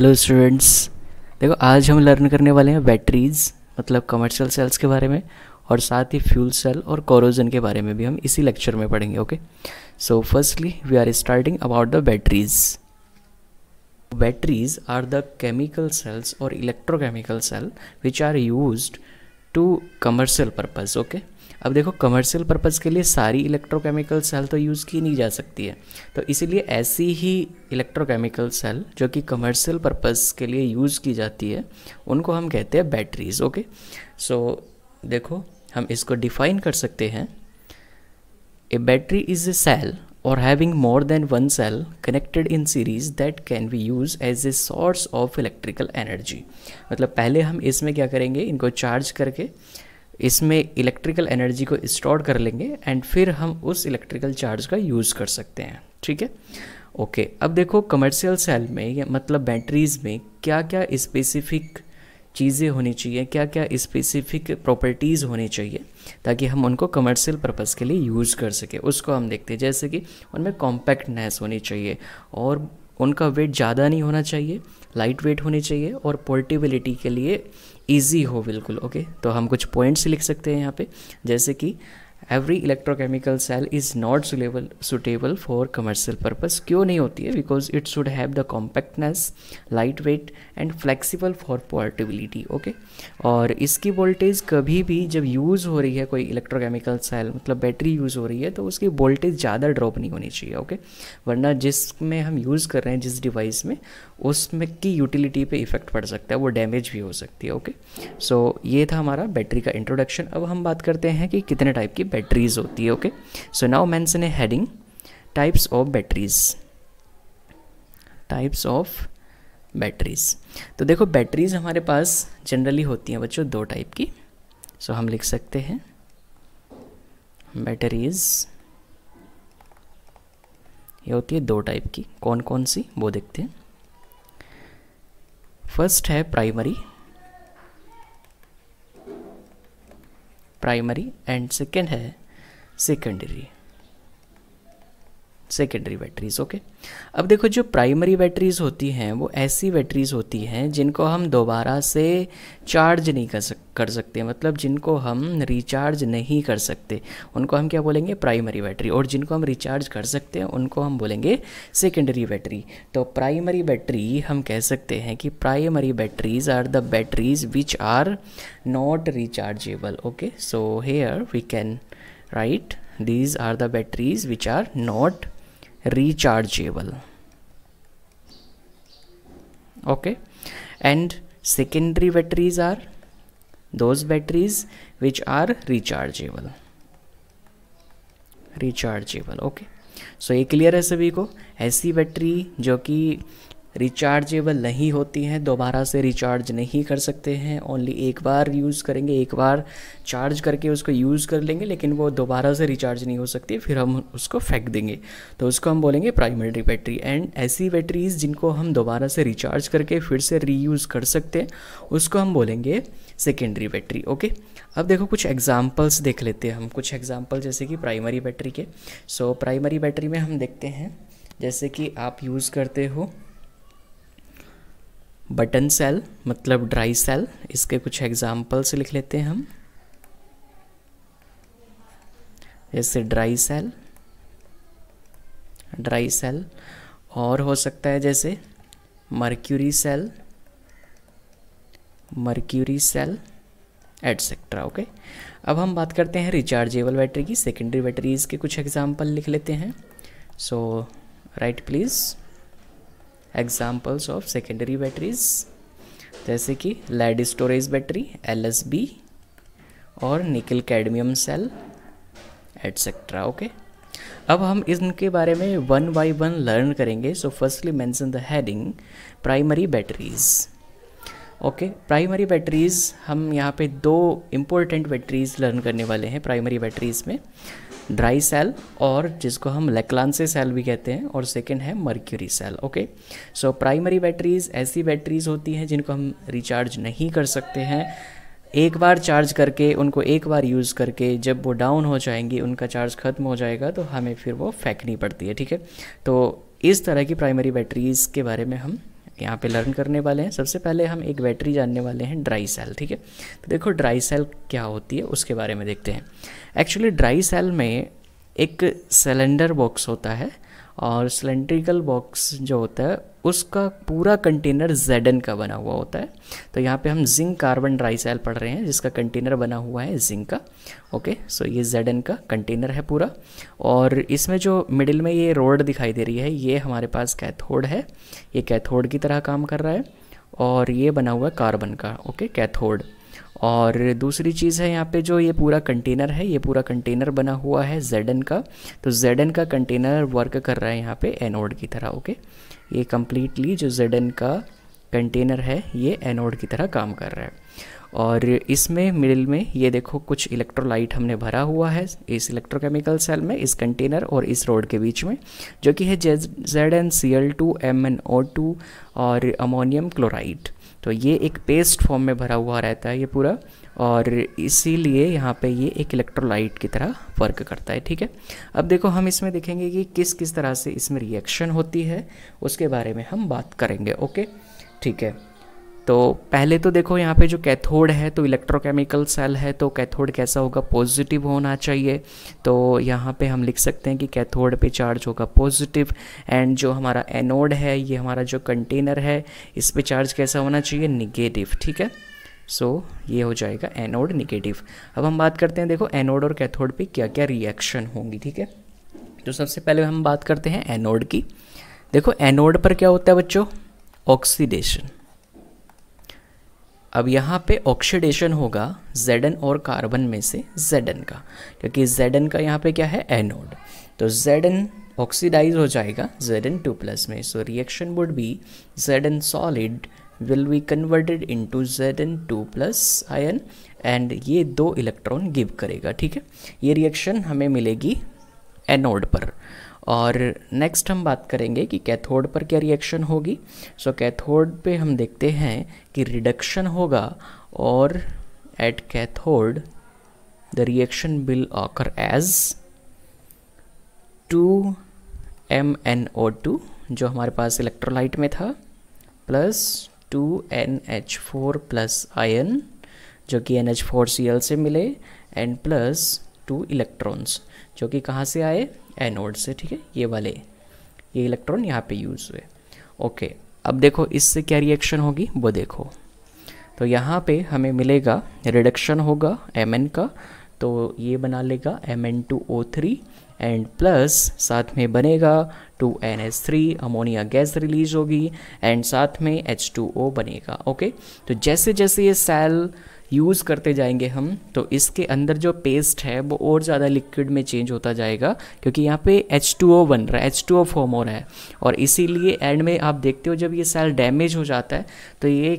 Hello students देखो, आज हम लर्न करने वाले हैं बैटरीज मतलब कमर्शियल सेल्स के बारे में और साथ ही फ्यूल सेल और कोरोजन के बारे में भी हम इसी लेक्चर में पढ़ेंगे okay so firstly we are starting about the batteries batteries are the chemical cells और electrochemical cell which are use to commercial purpose okay अब देखो कमर्शियल पर्पज़ के लिए सारी इलेक्ट्रोकेमिकल सेल तो यूज़ की नहीं जा सकती है। तो इसीलिए ऐसी ही इलेक्ट्रोकेमिकल सेल जो कि कमर्शियल पर्पज़ के लिए यूज़ की जाती है, उनको हम कहते हैं बैटरीज ओके सो देखो, हम इसको डिफाइन कर सकते हैं। A battery is a cell or having more than one cell connected in series that can be used as a source of electrical energy मतलब पहले हम इसमें क्या करेंगे? इनको चार्ज करके इसमें इलेक्ट्रिकल एनर्जी को स्टोर कर लेंगे एंड फिर हम उस इलेक्ट्रिकल चार्ज का यूज़ कर सकते हैं। ठीक है? ओके अब देखो कमर्शियल सेल में या मतलब बैटरीज में क्या क्या स्पेसिफिक चीज़ें होनी चाहिए क्या क्या स्पेसिफिक प्रॉपर्टीज़ होनी चाहिए, ताकि हम उनको कमर्शियल पर्पज़ के लिए यूज़ कर सके। उसको हम देखते हैं, जैसे कि उनमें कॉम्पैक्टनेस होनी चाहिए और उनका वेट ज़्यादा नहीं होना चाहिए लाइट वेट होनी चाहिए और पोर्टेबिलिटी के लिए इजी हो बिल्कुल ओके तो हम कुछ पॉइंट्स लिख सकते हैं यहाँ पे, जैसे कि every electrochemical cell is not suitable suitable for commercial purpose क्यों नहीं होती है? Because it should have the compactness light weight and flexible for portability okay और इसकी वोल्टेज कभी भी जब यूज़ हो रही है कोई इलेक्ट्रोकेमिकल सेल मतलब बैटरी यूज़ हो रही है तो उसकी वोल्टेज ज़्यादा ड्रॉप नहीं होनी चाहिए ओके वरना जिसमें हम यूज़ कर रहे हैं जिस डिवाइस में उसमें की यूटिलिटी पे इफ़ेक्ट पड़ सकता है वो डैमेज भी हो सकती है ओके सो so, ये था हमारा बैटरी का इंट्रोडक्शन अब हम बात करते हैं कि कितने टाइप की बैटरीज होती है okay so now mention a heading types of batteries types of batteries तो देखो बैटरीज हमारे पास जनरली होती हैं बच्चों दो टाइप की. सो so, हम लिख सकते हैं बैटरीज ये होती है दो टाइप की. कौन कौन सी? वो देखते हैं. फ़र्स्ट है प्राइमरी प्राइमरी एंड सेकेंड है सेकेंडरी सेकेंडरी बैटरीज ओके अब देखो, जो प्राइमरी बैटरीज होती हैं, वो ऐसी बैटरीज होती हैं, जिनको हम दोबारा से चार्ज नहीं कर सक, कर सकते मतलब जिनको हम रिचार्ज नहीं कर सकते। उनको हम क्या बोलेंगे? प्राइमरी बैटरी और जिनको हम रिचार्ज कर सकते हैं, उनको हम बोलेंगे सेकेंडरी बैटरी तो प्राइमरी बैटरी हम कह सकते हैं कि primary batteries are the batteries which are not rechargeable okay so here we can write these are the batteries which are not rechargeable okay and secondary batteries are those batteries which are rechargeable rechargeable okay so so, ये clear है सभी को ऐसी battery जो कि rechargeable नहीं होती हैं, दोबारा से रिचार्ज नहीं कर सकते हैं ओनली एक बार यूज़ करेंगे, एक बार चार्ज करके उसको यूज़ कर लेंगे, लेकिन वो दोबारा से रिचार्ज नहीं हो सकती, फिर हम उसको फेंक देंगे। तो उसको हम बोलेंगे प्राइमरी बैटरी एंड ऐसी बैटरीज जिनको हम दोबारा से रिचार्ज करके फिर से रीयूज़ कर सकते हैं, उसको हम बोलेंगे सेकेंडरी बैटरी ओके अब देखो कुछ एग्जाम्पल्स देख लेते हैं हम, कुछ एग्ज़ाम्पल जैसे कि प्राइमरी बैटरी के। सो प्राइमरी बैटरी में हम देखते हैं, जैसे कि आप यूज़ करते हो बटन सेल मतलब ड्राई सेल, इसके कुछ एग्जाम्पल्स लिख लेते हैं हम। जैसे ड्राई सेल ड्राई सेल, और हो सकता है जैसे mercury cell mercury cell etcetera okay अब हम बात करते हैं रिचार्जेबल बैटरी की सेकेंडरी बैटरीज के कुछ एग्ज़ाम्पल लिख लेते हैं। So write please examples of secondary batteries जैसे कि लेड स्टोरेज बैटरी LSB और निकल कैडमियम सेल एटसेट्रा ओके अब हम इनके बारे में वन बाय वन लर्न करेंगे so firstly mention the heading primary batteries okay primary batteries हम यहाँ पे दो इम्पोर्टेंट बैटरीज लर्न करने वाले हैं प्राइमरी बैटरीज में। ड्राई सेल और जिसको हम लेक्लांसे सेल भी कहते हैं और सेकेंड है mercury cell okay so primary batteries ऐसी बैटरीज होती हैं जिनको हम रिचार्ज नहीं कर सकते हैं। एक बार चार्ज करके, उनको एक बार यूज़ करके जब वो डाउन हो जाएँगी, उनका चार्ज ख़त्म हो जाएगा तो हमें फिर वो फेंकनी पड़ती है, ठीक है? तो इस तरह की प्राइमरी बैटरीज़ के बारे में हम यहाँ पे लर्न करने वाले हैं। सबसे पहले हम एक बैटरी जानने वाले हैं ड्राई सेल ठीक है? तो देखो ड्राई सेल क्या होती है, उसके बारे में देखते हैं। एक्चुअली ड्राई सेल में एक सिलेंडर बॉक्स होता है और सिलेंड्रिकल बॉक्स जो होता है, उसका पूरा कंटेनर जेड का बना हुआ होता है। तो यहाँ पे हम जिंक कार्बन ड्राई सेल पढ़ रहे हैं, जिसका कंटेनर बना हुआ है जिंक का। ओके सो ये जेड का कंटेनर है पूरा। और इसमें जो मिडिल में ये रोड दिखाई दे रही है, ये हमारे पास कैथोड है। ये कैथोड की तरह काम कर रहा है। और ये बना हुआ है कार्बन का। Okay cathode. और दूसरी चीज़ है यहाँ पे जो ये पूरा कंटेनर है, ये पूरा कंटेनर बना हुआ है जेड का। तो जेड का कंटेनर वर्क कर रहा है यहाँ पे एनोड की तरह ओके ये कम्प्लीटली जो जेड का कंटेनर है, ये एनोड की तरह काम कर रहा है। और इसमें मिडिल में ये देखो कुछ इलेक्ट्रोलाइट हमने भरा हुआ है इस इलेक्ट्रोकेमिकल सेल में, इस कंटेनर और इस रोड के बीच में, जो कि है Z N C L two M N O two और अमोनियम क्लोराइड तो ये एक पेस्ट फॉर्म में भरा हुआ रहता है ये पूरा और इसीलिए यहाँ पे ये एक इलेक्ट्रोलाइट की तरह वर्क करता है, ठीक है? अब देखो हम इसमें देखेंगे कि किस किस तरह से इसमें रिएक्शन होती है, उसके बारे में हम बात करेंगे ओके ठीक है। तो पहले तो देखो यहाँ पे जो कैथोड है तो इलेक्ट्रोकेमिकल सेल है तो कैथोड कैसा होगा? पॉजिटिव होना चाहिए। तो यहाँ पे हम लिख सकते हैं कि कैथोड पे चार्ज होगा पॉजिटिव एंड जो हमारा एनोड है ये हमारा जो कंटेनर है इस पे चार्ज कैसा होना चाहिए? निगेटिव ठीक है? सो so, ये हो जाएगा एनोड निगेटिव अब हम बात करते हैं देखो एनोड और कैथोड पे क्या क्या रिएक्शन होंगी ठीक है? तो सबसे पहले हम बात करते हैं एनोड की। देखो एनोड पर क्या होता है बच्चों? ऑक्सीडेशन अब यहाँ पे ऑक्सीडेशन होगा जेडन और कार्बन में से जेडन का, क्योंकि जेडन का यहाँ पे क्या है? एनोड तो जेडन ऑक्सीडाइज हो जाएगा जेडन टू प्लस में. So reaction would be Z N solid will be converted into Z N two plus ion and ये दो इलेक्ट्रॉन गिव करेगा, ठीक है? ये रिएक्शन हमें मिलेगी एनोड पर. और नेक्स्ट हम बात करेंगे कि कैथोड पर क्या रिएक्शन होगी। सो so, कैथोड पे हम देखते हैं कि रिडक्शन होगा और at cathode the reaction will occur as two M N O two जो हमारे पास इलेक्ट्रोलाइट में था plus two N H four plus ion जो कि N H four C L से मिले एंड प्लस टू इलेक्ट्रॉन्स जो कि कहाँ से आए? एनोड से, ठीक है? ये वाले, ये इलेक्ट्रॉन यहाँ पे यूज़ हुए। ओके अब देखो, इससे क्या रिएक्शन होगी? वो देखो। तो यहाँ पे हमें मिलेगा रिडक्शन होगा एमएन का तो ये बना लेगा M N two O three and plus साथ में बनेगा two N S three ammonia gas release होगी एंड साथ में एच टू ओ बनेगा ओके तो जैसे जैसे ये सेल यूज़ करते जाएँगे हम तो इसके अंदर जो पेस्ट है, वो और ज़्यादा लिक्विड में चेंज होता जाएगा, क्योंकि यहाँ पे H2O बन रहा है H2O फॉर्म हो रहा है। और इसीलिए एंड में आप देखते हो जब ये सेल डैमेज हो जाता है तो ये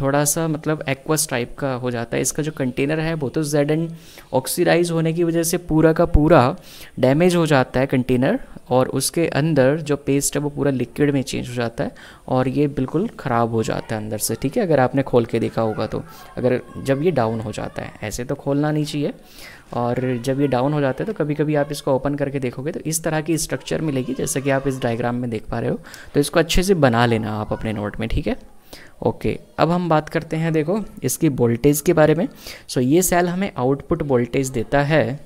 थोड़ा सा मतलब एक्वस टाइप का हो जाता है। इसका जो कंटेनर है, वो तो जेड एंड ऑक्सीडाइज होने की वजह से पूरा का पूरा डैमेज हो जाता है कंटेनर और उसके अंदर जो पेस्ट है, वो पूरा लिक्विड में चेंज हो जाता है और ये बिल्कुल ख़राब हो जाता है अंदर से, ठीक है? अगर आपने खोल के देखा होगा तो। अगर जब ये डाउन हो जाता है, ऐसे तो खोलना नहीं चाहिए और जब ये डाउन हो जाता है तो कभी कभी आप इसको ओपन करके देखोगे तो इस तरह की स्ट्रक्चर मिलेगी जैसे कि आप इस डायग्राम में देख पा रहे हो। तो इसको अच्छे से बना लेना आप अपने नोट में, ठीक है? ओके अब हम बात करते हैं, देखो, इसकी वोल्टेज के बारे में। सो ये सेल हमें आउटपुट वोल्टेज देता है।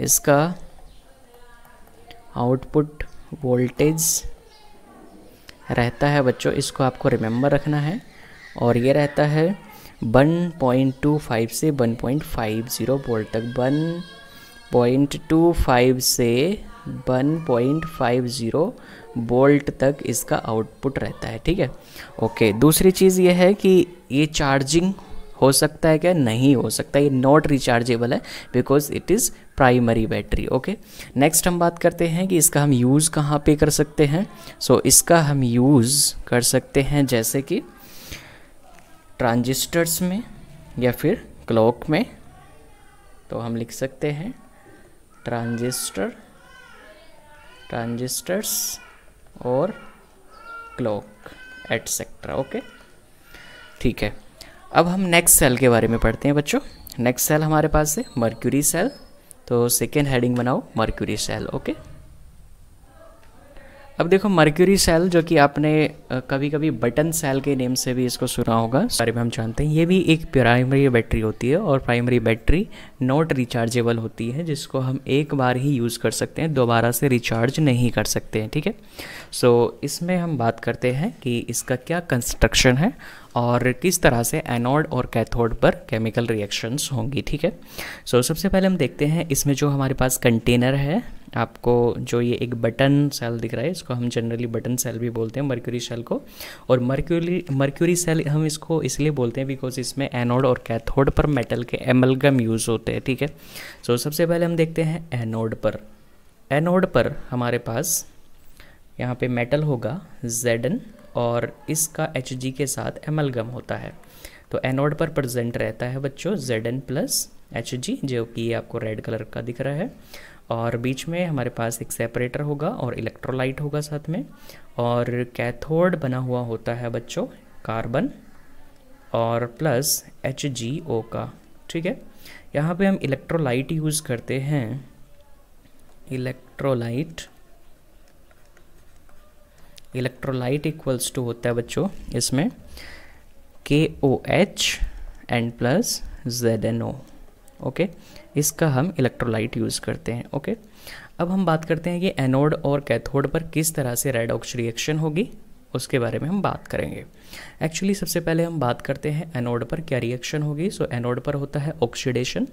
इसका आउटपुट वोल्टेज रहता है, बच्चों, इसको आपको रिमेंबर रखना है। और ये रहता है 1.25 से 1.50 वोल्ट तक। 1.25 से 1.50 वोल्ट तक इसका आउटपुट रहता है ठीक है? ओके दूसरी चीज़ ये है कि ये चार्जिंग हो सकता है क्या? नहीं हो सकता ये नॉट रिचार्जेबल है because it is primary battery okay next हम बात करते हैं कि इसका हम यूज़ कहाँ पे कर सकते हैं? सो so, इसका हम यूज़ कर सकते हैं जैसे कि ट्रांजिस्टर्स में या फिर क्लॉक में। तो हम लिख सकते हैं ट्रांजिस्टर ट्रांजिस्टर्स और क्लॉक एटसेट्रा ओके ठीक है। अब हम नेक्स्ट सेल के बारे में पढ़ते हैं बच्चों। नेक्स्ट सेल हमारे पास है मर्क्यूरी सेल तो सेकेंड हेडिंग बनाओ मर्क्यूरी सेल ओके अब देखो मर्क्यूरी सेल जो कि आपने कभी कभी बटन सेल के नेम से भी इसको सुना होगा सारे में हम जानते हैं। ये भी एक प्राइमरी बैटरी होती है और प्राइमरी बैटरी नॉट रिचार्जेबल होती है जिसको हम एक बार ही यूज़ कर सकते हैं दोबारा से रिचार्ज नहीं कर सकते हैं ठीक है? सो so, इसमें हम बात करते हैं कि इसका क्या कंस्ट्रक्शन है और किस तरह से एनोड और कैथोड पर केमिकल रिएक्शंस होंगी ठीक है? सो सबसे पहले हम देखते हैं इसमें जो हमारे पास कंटेनर है आपको जो ये एक बटन सेल दिख रहा है इसको हम जनरली बटन सेल भी बोलते हैं मर्क्यूरी सेल को। और मर्क्यूरी मर्क्यूरी सेल हम इसको इसलिए बोलते हैं बिकॉज़ इसमें एनोड और कैथोड पर मेटल के एमलगम यूज़ होते हैं ठीक है? सो so, सबसे पहले हम देखते हैं एनोड पर। एनोड पर हमारे पास यहाँ पे मेटल होगा जेड और इसका एचजी के साथ एमलगम होता है। तो एनोड पर प्रेजेंट रहता है बच्चों Z N plus H G जो कि आपको रेड कलर का दिख रहा है। और बीच में हमारे पास एक सेपरेटर होगा और इलेक्ट्रोलाइट होगा साथ में। और कैथोड बना हुआ होता है बच्चों कार्बन और प्लस एच जी ओ का, ठीक है? यहाँ पे हम इलेक्ट्रोलाइट यूज़ करते हैं। इलेक्ट्रोलाइट इलेक्ट्रोलाइट इक्वल्स टू होता है बच्चों इसमें के O H and plus Z N O okay इसका हम इलेक्ट्रोलाइट यूज़ करते हैं ओके okay? अब हम बात करते हैं कि एनोड और कैथोड पर किस तरह से रेड ऑक्स रिएक्शन होगी उसके बारे में हम बात करेंगे। एक्चुअली सबसे पहले हम बात करते हैं एनोड पर क्या रिएक्शन होगी। सो so, एनोड पर होता है oxidation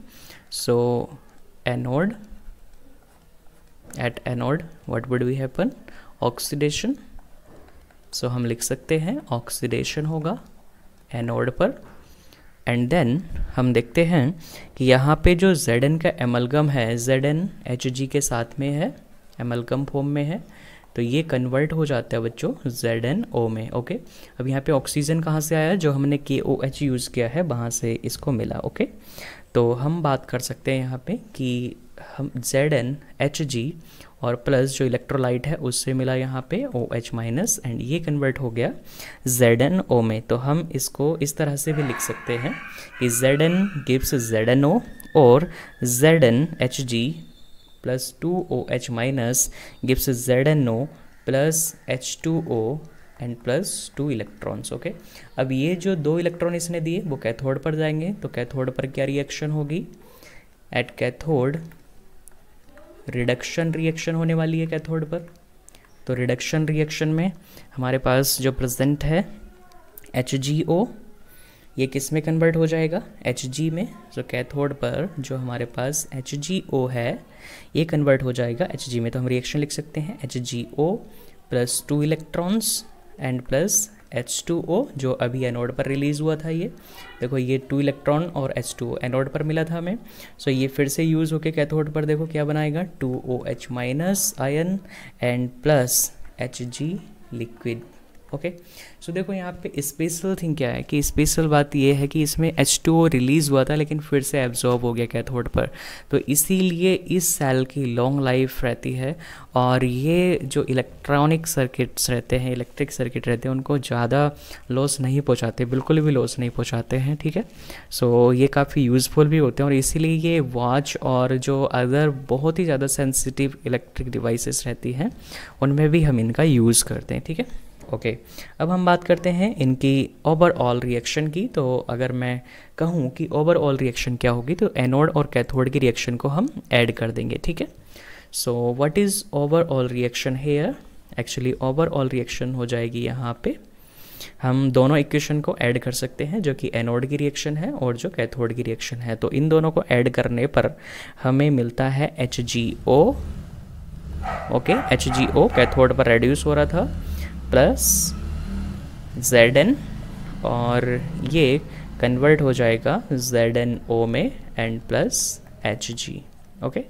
so anode at anode what would we happen oxidation so हम लिख सकते हैं ऑक्सीडेशन होगा एनोड पर। एंड देन हम देखते हैं कि यहाँ पे जो जेड एन का एमलगम है जेड एन एच जी के साथ में है एमलगम फॉर्म में है तो ये कन्वर्ट हो जाता है बच्चों जेड एन ओ में ओके अब यहाँ पे ऑक्सीजन कहाँ से आया? जो हमने के ओ एच यूज़ किया है, वहाँ से इसको मिला ओके तो हम बात कर सकते हैं यहाँ पे कि हम जेड एन एच जी और प्लस जो इलेक्ट्रोलाइट है, उससे मिला यहाँ पे ओ एच माइनस एंड ये कन्वर्ट हो गया जेड एन ओ में। तो हम इसको इस तरह से भी लिख सकते हैं कि Z N gives Z N O और Z N H G plus two O H minus gives Z N O plus H two O and plus two electrons okay अब ये जो दो इलेक्ट्रॉन इसने दिए, वो कैथोड पर जाएँगे तो कैथोड पर क्या रिएक्शन होगी? एट कैथोड रिडक्शन रिएक्शन होने वाली है कैथोड पर। तो रिडक्शन रिएक्शन में हमारे पास जो प्रेजेंट है एच जी ओ ये किसमें कन्वर्ट हो जाएगा? एच जी में। जो कैथोड पर जो हमारे पास एच जी ओ है, ये कन्वर्ट हो जाएगा एच जी में। तो हम रिएक्शन लिख सकते हैं H G O plus two electrons and plus H two O जो अभी एनोड पर रिलीज़ हुआ था ये। देखो, ये टू इलेक्ट्रॉन और एच टू ओ एनोड पर मिला था हमें। सो ये फिर से यूज़ होके कैथोड पर देखो क्या बनाएगा। Two O H minus ion and plus H G liquid okay so देखो यहाँ पे स्पेशल थिंग क्या है कि स्पेशल बात ये है कि इसमें एच टू रिलीज़ हुआ था लेकिन फिर से एब्जॉर्ब हो गया कैथोड पर। तो इसीलिए इस सेल की लॉन्ग लाइफ रहती है और ये जो इलेक्ट्रॉनिक सर्किट्स रहते हैं इलेक्ट्रिक सर्किट रहते हैं उनको ज़्यादा लॉस नहीं पहुँचाते बिल्कुल भी लॉस नहीं पहुँचाते हैं ठीक है? सो so, ये काफ़ी यूज़फुल भी होते हैं और इसीलिए ये वॉच और जो अदर बहुत ही ज़्यादा सेंसिटिव इलेक्ट्रिक डिवाइसेस रहती हैं उनमें भी हम इनका यूज़ करते हैं ठीक है? Okay okay. अब हम बात करते हैं इनकी ओवरऑल रिएक्शन की। तो अगर मैं कहूँ कि ओवरऑल रिएक्शन क्या होगी तो एनोड और कैथोड की रिएक्शन को हम ऐड कर देंगे, ठीक है? So what is overall reaction here actually overall reaction हो जाएगी यहाँ पे। हम दोनों इक्वेशन को ऐड कर सकते हैं, जो कि एनोड की रिएक्शन है और जो कैथोड की रिएक्शन है। तो इन दोनों को ऐड करने पर हमें मिलता है H G okay H G O cathode पर रेड्यूस हो रहा था। प्लस जेड एन और ये कन्वर्ट हो जाएगा जेड एन ओ में and plus H G okay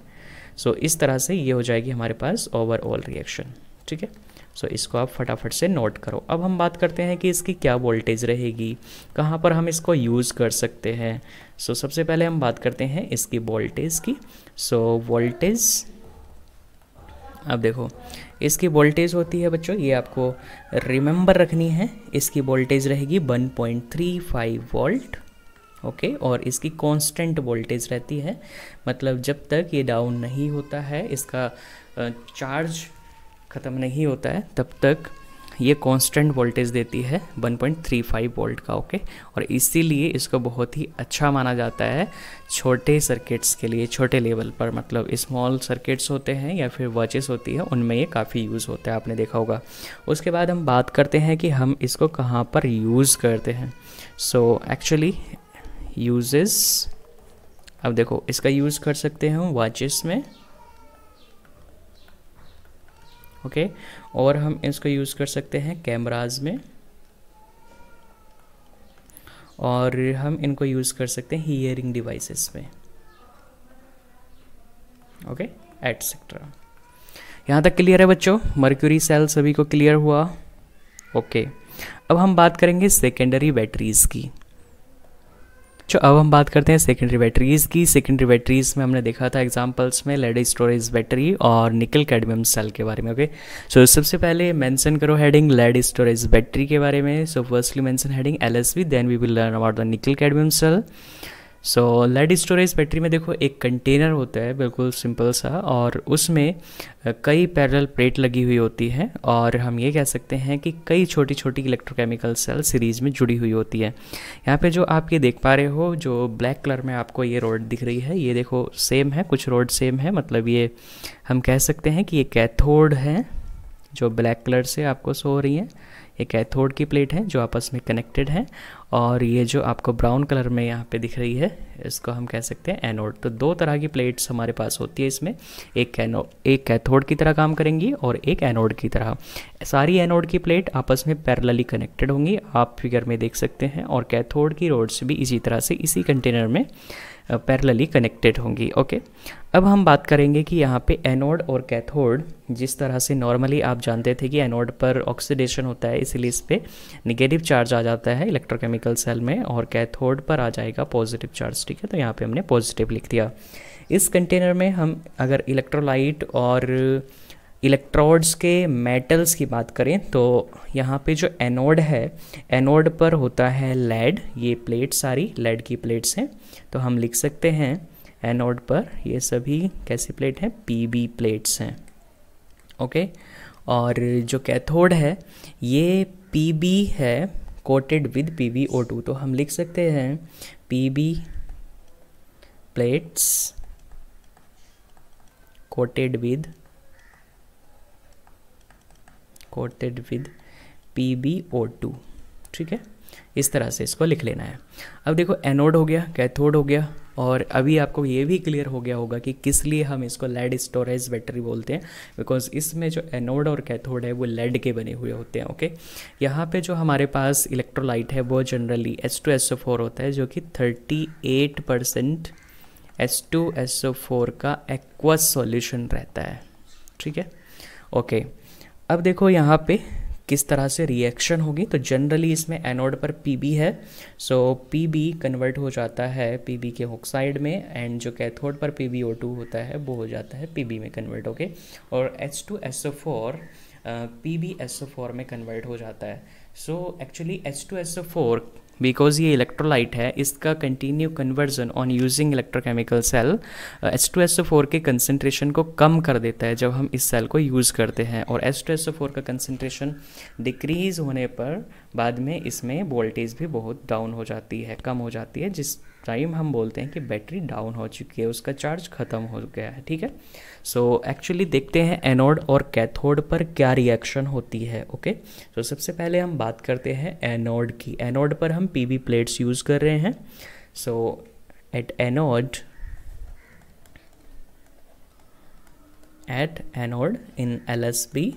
so इस तरह से ये हो जाएगी हमारे पास ओवरऑल रिएक्शन ठीक है? सो so, इसको आप फटाफट से नोट करो। अब हम बात करते हैं कि इसकी क्या वोल्टेज रहेगी कहाँ पर हम इसको यूज़ कर सकते हैं। सो so, सबसे पहले हम बात करते हैं इसकी वोल्टेज की। सो so, वोल्टेज अब देखो, इसकी वोल्टेज होती है बच्चों, ये आपको रिमेंबर रखनी है। इसकी वोल्टेज रहेगी 1.35 वोल्ट ओके और इसकी कांस्टेंट वोल्टेज रहती है मतलब जब तक ये डाउन नहीं होता है, इसका चार्ज ख़त्म नहीं होता है, तब तक ये कांस्टेंट वोल्टेज देती है 1.35 वोल्ट का ओके और इसीलिए इसको बहुत ही अच्छा माना जाता है छोटे सर्किट्स के लिए, छोटे लेवल पर मतलब स्मॉल सर्किट्स होते हैं या फिर वॉचेस होती है, उनमें ये काफ़ी यूज़ होता है, आपने देखा होगा। उसके बाद हम बात करते हैं कि हम इसको कहाँ पर यूज़ करते हैं। सो एक्चुअली यूजेस अब देखो, इसका यूज़ कर सकते हैं वॉचेस में। ओके? और हम इसको यूज़ कर सकते हैं कैमराज में। और हम इनको यूज़ कर सकते हैं हियरिंग डिवाइसेस में। ओके? एटसेट्रा यहाँ तक क्लियर है बच्चों? मर्क्यूरी सेल सभी को क्लियर हुआ। ओके। okay. अब हम बात करेंगे सेकेंडरी बैटरीज़ की। तो अब हम बात करते हैं सेकेंडरी बैटरीज़ की। सेकेंडरी बैटरीज़ में हमने देखा था एग्जांपल्स में लेड स्टोरेज बैटरी और निकल कैडमियम सेल के बारे में ओके सो so, सबसे पहले मेंशन करो हेडिंग लेड स्टोरेज बैटरी के बारे में। So firstly mention heading LSB then we will learn about the nickel cadmium cell so lead storage battery में देखो एक कंटेनर होता है, बिल्कुल सिंपल सा, और उसमें कई पैरल प्लेट लगी हुई होती है, और हम ये कह सकते हैं कि कई छोटी छोटी इलेक्ट्रोकेमिकल सेल सीरीज़ में जुड़ी हुई होती है। यहाँ पे जो आप ये देख पा रहे हो, जो ब्लैक कलर में आपको ये रोड दिख रही है, ये देखो सेम है, कुछ रोड सेम है मतलब ये हम कह सकते हैं कि ये कैथोड है, जो ब्लैक कलर से आपको सो रही है। ये कैथोड की प्लेट है, जो आपस में कनेक्टेड है और ये जो आपको ब्राउन कलर में यहाँ पे दिख रही है, इसको हम कह सकते हैं एनोड तो दो तरह की प्लेट्स हमारे पास होती है इसमें. एक कैनो एक कैथोड की तरह काम करेंगी और एक एनोड की तरह. सारी एनोड की प्लेट आपस में पैरेलली कनेक्टेड होंगी. आप फिगर में देख सकते हैं और कैथोड की रोड्स भी इसी तरह से इसी कंटेनर में पैरेलली कनेक्टेड होंगी. ओके अब हम बात करेंगे कि यहाँ पे एनोड और कैथोड जिस तरह से नॉर्मली आप जानते थे कि एनोड पर ऑक्सीडेशन होता है, इसलिए इस पर निगेटिव चार्ज आ जाता है इलेक्ट्रोकेमिकल सेल में और कैथोड पर आ जाएगा पॉजिटिव चार्ज ठीक है? तो यहाँ पे हमने पॉजिटिव लिख दिया। इस कंटेनर में हम अगर इलेक्ट्रोलाइट और इलेक्ट्रोड्स के मेटल्स की बात करें तो यहाँ पे जो एनोड है एनोड पर होता है लेड ये प्लेट सारी लेड की प्लेट्स हैं। तो हम लिख सकते हैं एनोड पर, ये सभी कैसी प्लेट हैं? पीबी प्लेट्स हैं। ओके और जो कैथोड है, ये पीबी है coated with P V O two तो हम लिख सकते हैं P B plates coated with coated with P B O two ठीक है? इस तरह से इसको लिख लेना है। अब देखो एनोड हो गया कैथोड हो गया और अभी आपको ये भी क्लियर हो गया होगा कि किस लिए हम इसको लेड स्टोरेज बैटरी बोलते हैं बिकॉज़ इसमें जो एनोड और कैथोड है, वो लेड के बने हुए होते हैं ओके यहाँ पे जो हमारे पास इलेक्ट्रोलाइट है, वो generally S two S O four होता है, जो कि thirty eight percent S two S O four का एक्वस सॉल्यूशन रहता है, ठीक है? ओके अब देखो यहाँ पे किस तरह से रिएक्शन होगी तो जनरली इसमें एनोड पर पीबी है। सो पीबी कन्वर्ट हो जाता है पीबी के ऑक्साइड में एंड जो कैथोड पर पी होता है, वो हो जाता है पीबी में कन्वर्ट होके। और H two S O four P B S O four में कन्वर्ट हो जाता है। So actually H two S O four because ये इलेक्ट्रोलाइट है, इसका continue conversion on using electrochemical cell H two S O four के concentration को कम कर देता है जब हम इस सेल को यूज़ करते हैं और H two S O four का कंसनट्रेशन डिक्रीज होने पर बाद में इसमें वोल्टेज भी बहुत डाउन हो जाती है, कम हो जाती है, जिस टाइम हम बोलते हैं कि बैटरी डाउन हो चुकी है उसका चार्ज ख़त्म हो गया है ठीक है? सो so, एक्चुअली देखते हैं एनोड और कैथोड पर क्या रिएक्शन होती है ओके okay? तो so, सबसे पहले हम बात करते हैं एनोड की। एनोड पर हम पीवी प्लेट्स यूज़ कर रहे हैं। So at anode at anode in L S B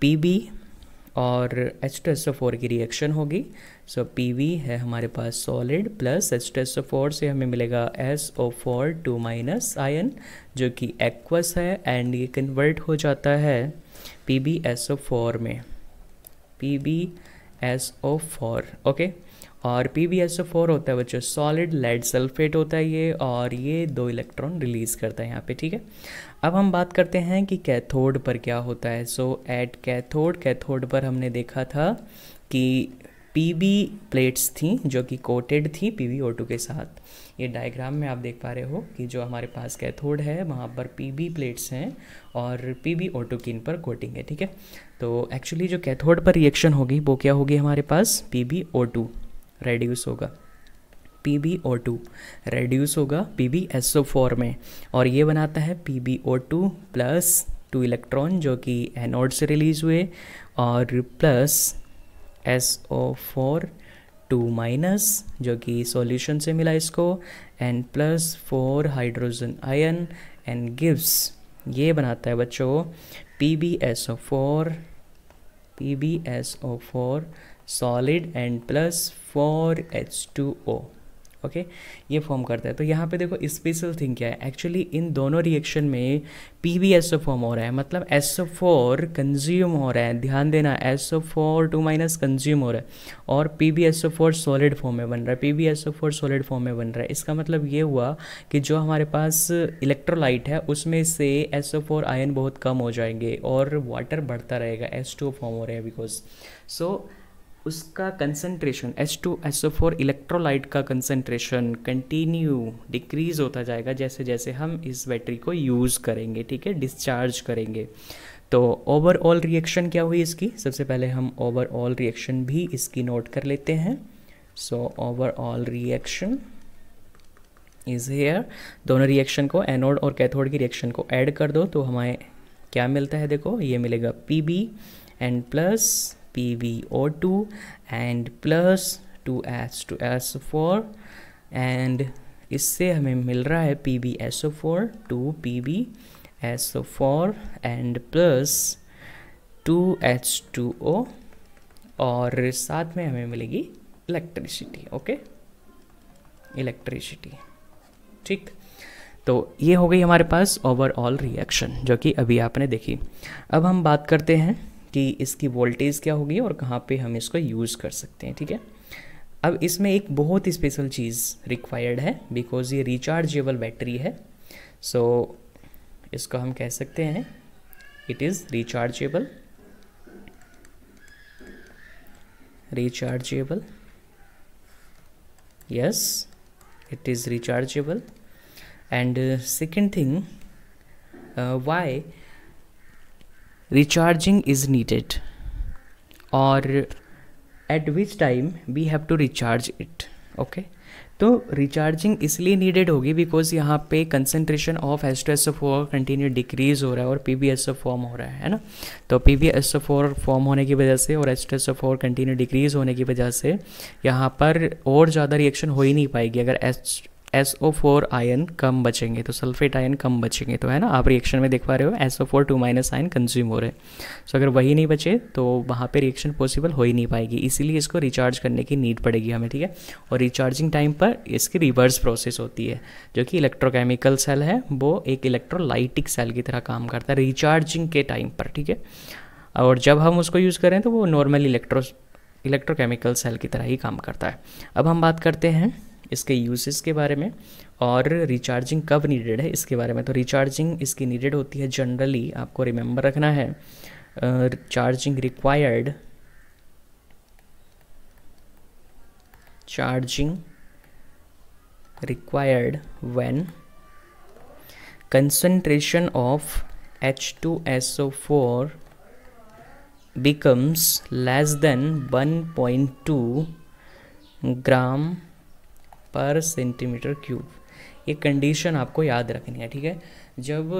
P B और H two S O four की रिएक्शन होगी। सो पी वी है हमारे पास सॉलिड प्लस एच फोर से हमें मिलेगा S O four two minus ion जो कि एक्वस है एंड ये कन्वर्ट हो जाता है P B S O four में। P B S O four okay और P B S O four होता है बच्चों सॉलिड लेड सल्फेट होता है ये और ये दो इलेक्ट्रॉन रिलीज़ करता है यहाँ पे, ठीक है? अब हम बात करते हैं कि कैथोड पर क्या होता है। सो एट कैथोड कैथोड पर हमने देखा था कि पीबी प्लेट्स थी, जो कि कोटेड थी पी के साथ। ये डायग्राम में आप देख पा रहे हो कि जो हमारे पास कैथोड है, वहाँ पर पीबी प्लेट्स हैं और पी बी ऑटो की इन पर कोटिंग है, ठीक है? तो एक्चुअली जो कैथोड पर रिएक्शन होगी, वो क्या होगी हमारे पास? P B O two reduce होगा। P B O two reduce होगा P B S O four में। और ये बनाता है P B O two plus two electron जो कि एनोड से रिलीज़ हुए, और plus S O four two minus जो कि सॉल्यूशन से मिला इसको and plus four hydrogen ion and gives ये बनाता है बच्चों P B S O four P B S O four solid and plus four H two O okay ये फॉर्म करता है। तो यहाँ पे देखो स्पेशल थिंग क्या है? एक्चुअली इन दोनों रिएक्शन में P V S O form हो रहा है। मतलब एस ओ फोर कंज्यूम हो रहा है। ध्यान देना S O four two minus consume हो रहा है। और P V S O four solid form में बन रहा है। P V S O four solid form में बन रहा है। इसका मतलब ये हुआ कि जो हमारे पास इलेक्ट्रोलाइट है उसमें से एस ओ फोर आयन बहुत कम हो जाएँगे और वाटर बढ़ता रहेगा। एस टू फॉर्म हो रहे हैं बिकॉज़ सो so, उसका concentration H two S O four electrolyte का कंसनट्रेशन कंटिन्यू डिक्रीज होता जाएगा जैसे जैसे हम इस बैटरी को यूज़ करेंगे, ठीक है? डिस्चार्ज करेंगे। तो ओवरऑल रिएक्शन क्या हुई इसकी? सबसे पहले हम ओवरऑल रिएक्शन भी इसकी नोट कर लेते हैं। So overall reaction is here दोनों रिएक्शन को एनोड और कैथोड की रिएक्शन को ऐड कर दो तो हमें क्या मिलता है देखो? ये मिलेगा P B and plus PbO2 and plus 2H2SO4 and इससे हमें मिल रहा है P B S O four two P B S O four and plus two H two O और साथ में हमें मिलेगी इलेक्ट्रिसिटी ओके इलेक्ट्रिसिटी ठीक? तो ये हो गई हमारे पास ओवरऑल रिएक्शन जो कि अभी आपने देखी। अब हम बात करते हैं कि इसकी वोल्टेज क्या होगी और कहाँ पे हम इसको यूज़ कर सकते हैं ठीक है? अब इसमें एक बहुत ही स्पेशल चीज़ रिक्वायर्ड है बिकॉज़ ये रिचार्जेबल बैटरी है। सो so, इसको हम कह सकते हैं it is rechargeable rechargeable yes it is rechargeable and second thing why recharging is needed. Or at which time we have to recharge it. Okay? तो recharging इसलिए needed होगी because यहाँ पे concentration of S two S four continue decrease हो रहा है और P B S form हो रहा है है ना? तो P B S four form होने की वजह से और S two S four continue decrease होने की वजह से यहाँ पर और ज़्यादा रिएक्शन हो ही नहीं पाएगी। अगर S S O four ion कम बचेंगे तो सल्फेट आयन कम बचेंगे तो है ना? आप रिएक्शन में देख पा रहे हो S O four two minus ion consume हो रहे हैं। सो अगर वही नहीं बचे तो वहाँ पे रिएक्शन पॉसिबल हो ही नहीं पाएगी। इसीलिए इसको रिचार्ज करने की नीड पड़ेगी हमें, ठीक है? और रिचार्जिंग टाइम पर इसकी रिवर्स प्रोसेस होती है, जो कि इलेक्ट्रोकेमिकल सेल है, वो एक इलेक्ट्रोलाइटिक सेल की तरह काम करता है रिचार्जिंग के टाइम पर, ठीक है? और जब हम उसको यूज़ करें तो वो नॉर्मल इलेक्ट्रो इलेक्ट्रोकेमिकल सेल की तरह ही काम करता है। अब हम बात करते हैं इसके यूसेस के बारे में और रिचार्जिंग कब नीडेड है इसके बारे में। तो रिचार्जिंग इसकी नीडेड होती है जनरली आपको रिमेंबर रखना है। Charging required charging required when concentration of H2SO4 becomes less than 1.2 gram पर सेंटीमीटर क्यूब। ये कंडीशन आपको याद रखनी है ठीक है? जब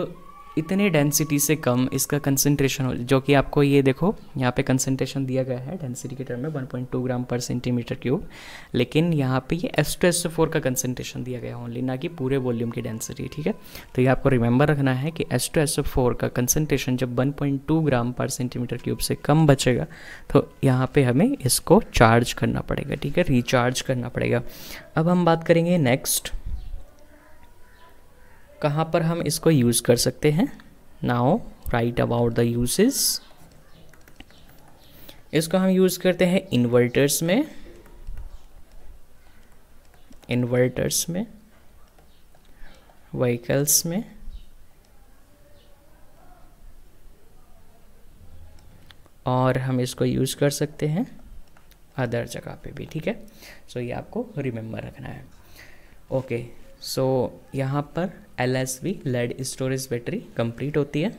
इतने डेंसिटी से कम इसका कंसनट्रेशन जो कि आपको ये देखो, यहाँ पे कंसनट्रेशन दिया गया है डेंसिटी के टर्म में 1.2 ग्राम पर सेंटीमीटर क्यूब लेकिन यहाँ पे ये एस टू एस फोर का कंसनट्रेशन दिया गया है ओनली ना कि पूरे वॉल्यूम की डेंसिटी ठीक है? तो ये आपको रिमेंबर रखना है कि एस टू एस फोर का कंसनट्रेशन जब वन ग्राम पर सेंटीमीटर क्यूब से कम बचेगा तो यहाँ पर हमें इसको चार्ज करना पड़ेगा, ठीक है? रिचार्ज करना पड़ेगा। अब हम बात करेंगे नेक्स्ट कहाँ पर हम इसको यूज़ कर सकते हैं? Now right about the uses इसको हम यूज़ करते हैं इन्वर्टर्स में। इन्वर्टर्स में। व्हीकल्स में। और हम इसको यूज़ कर सकते हैं अदर जगह पे भी ठीक है? सो so, ये आपको रिमेम्बर रखना है। ओके सो so, यहाँ पर L S V lead storage battery complete होती है।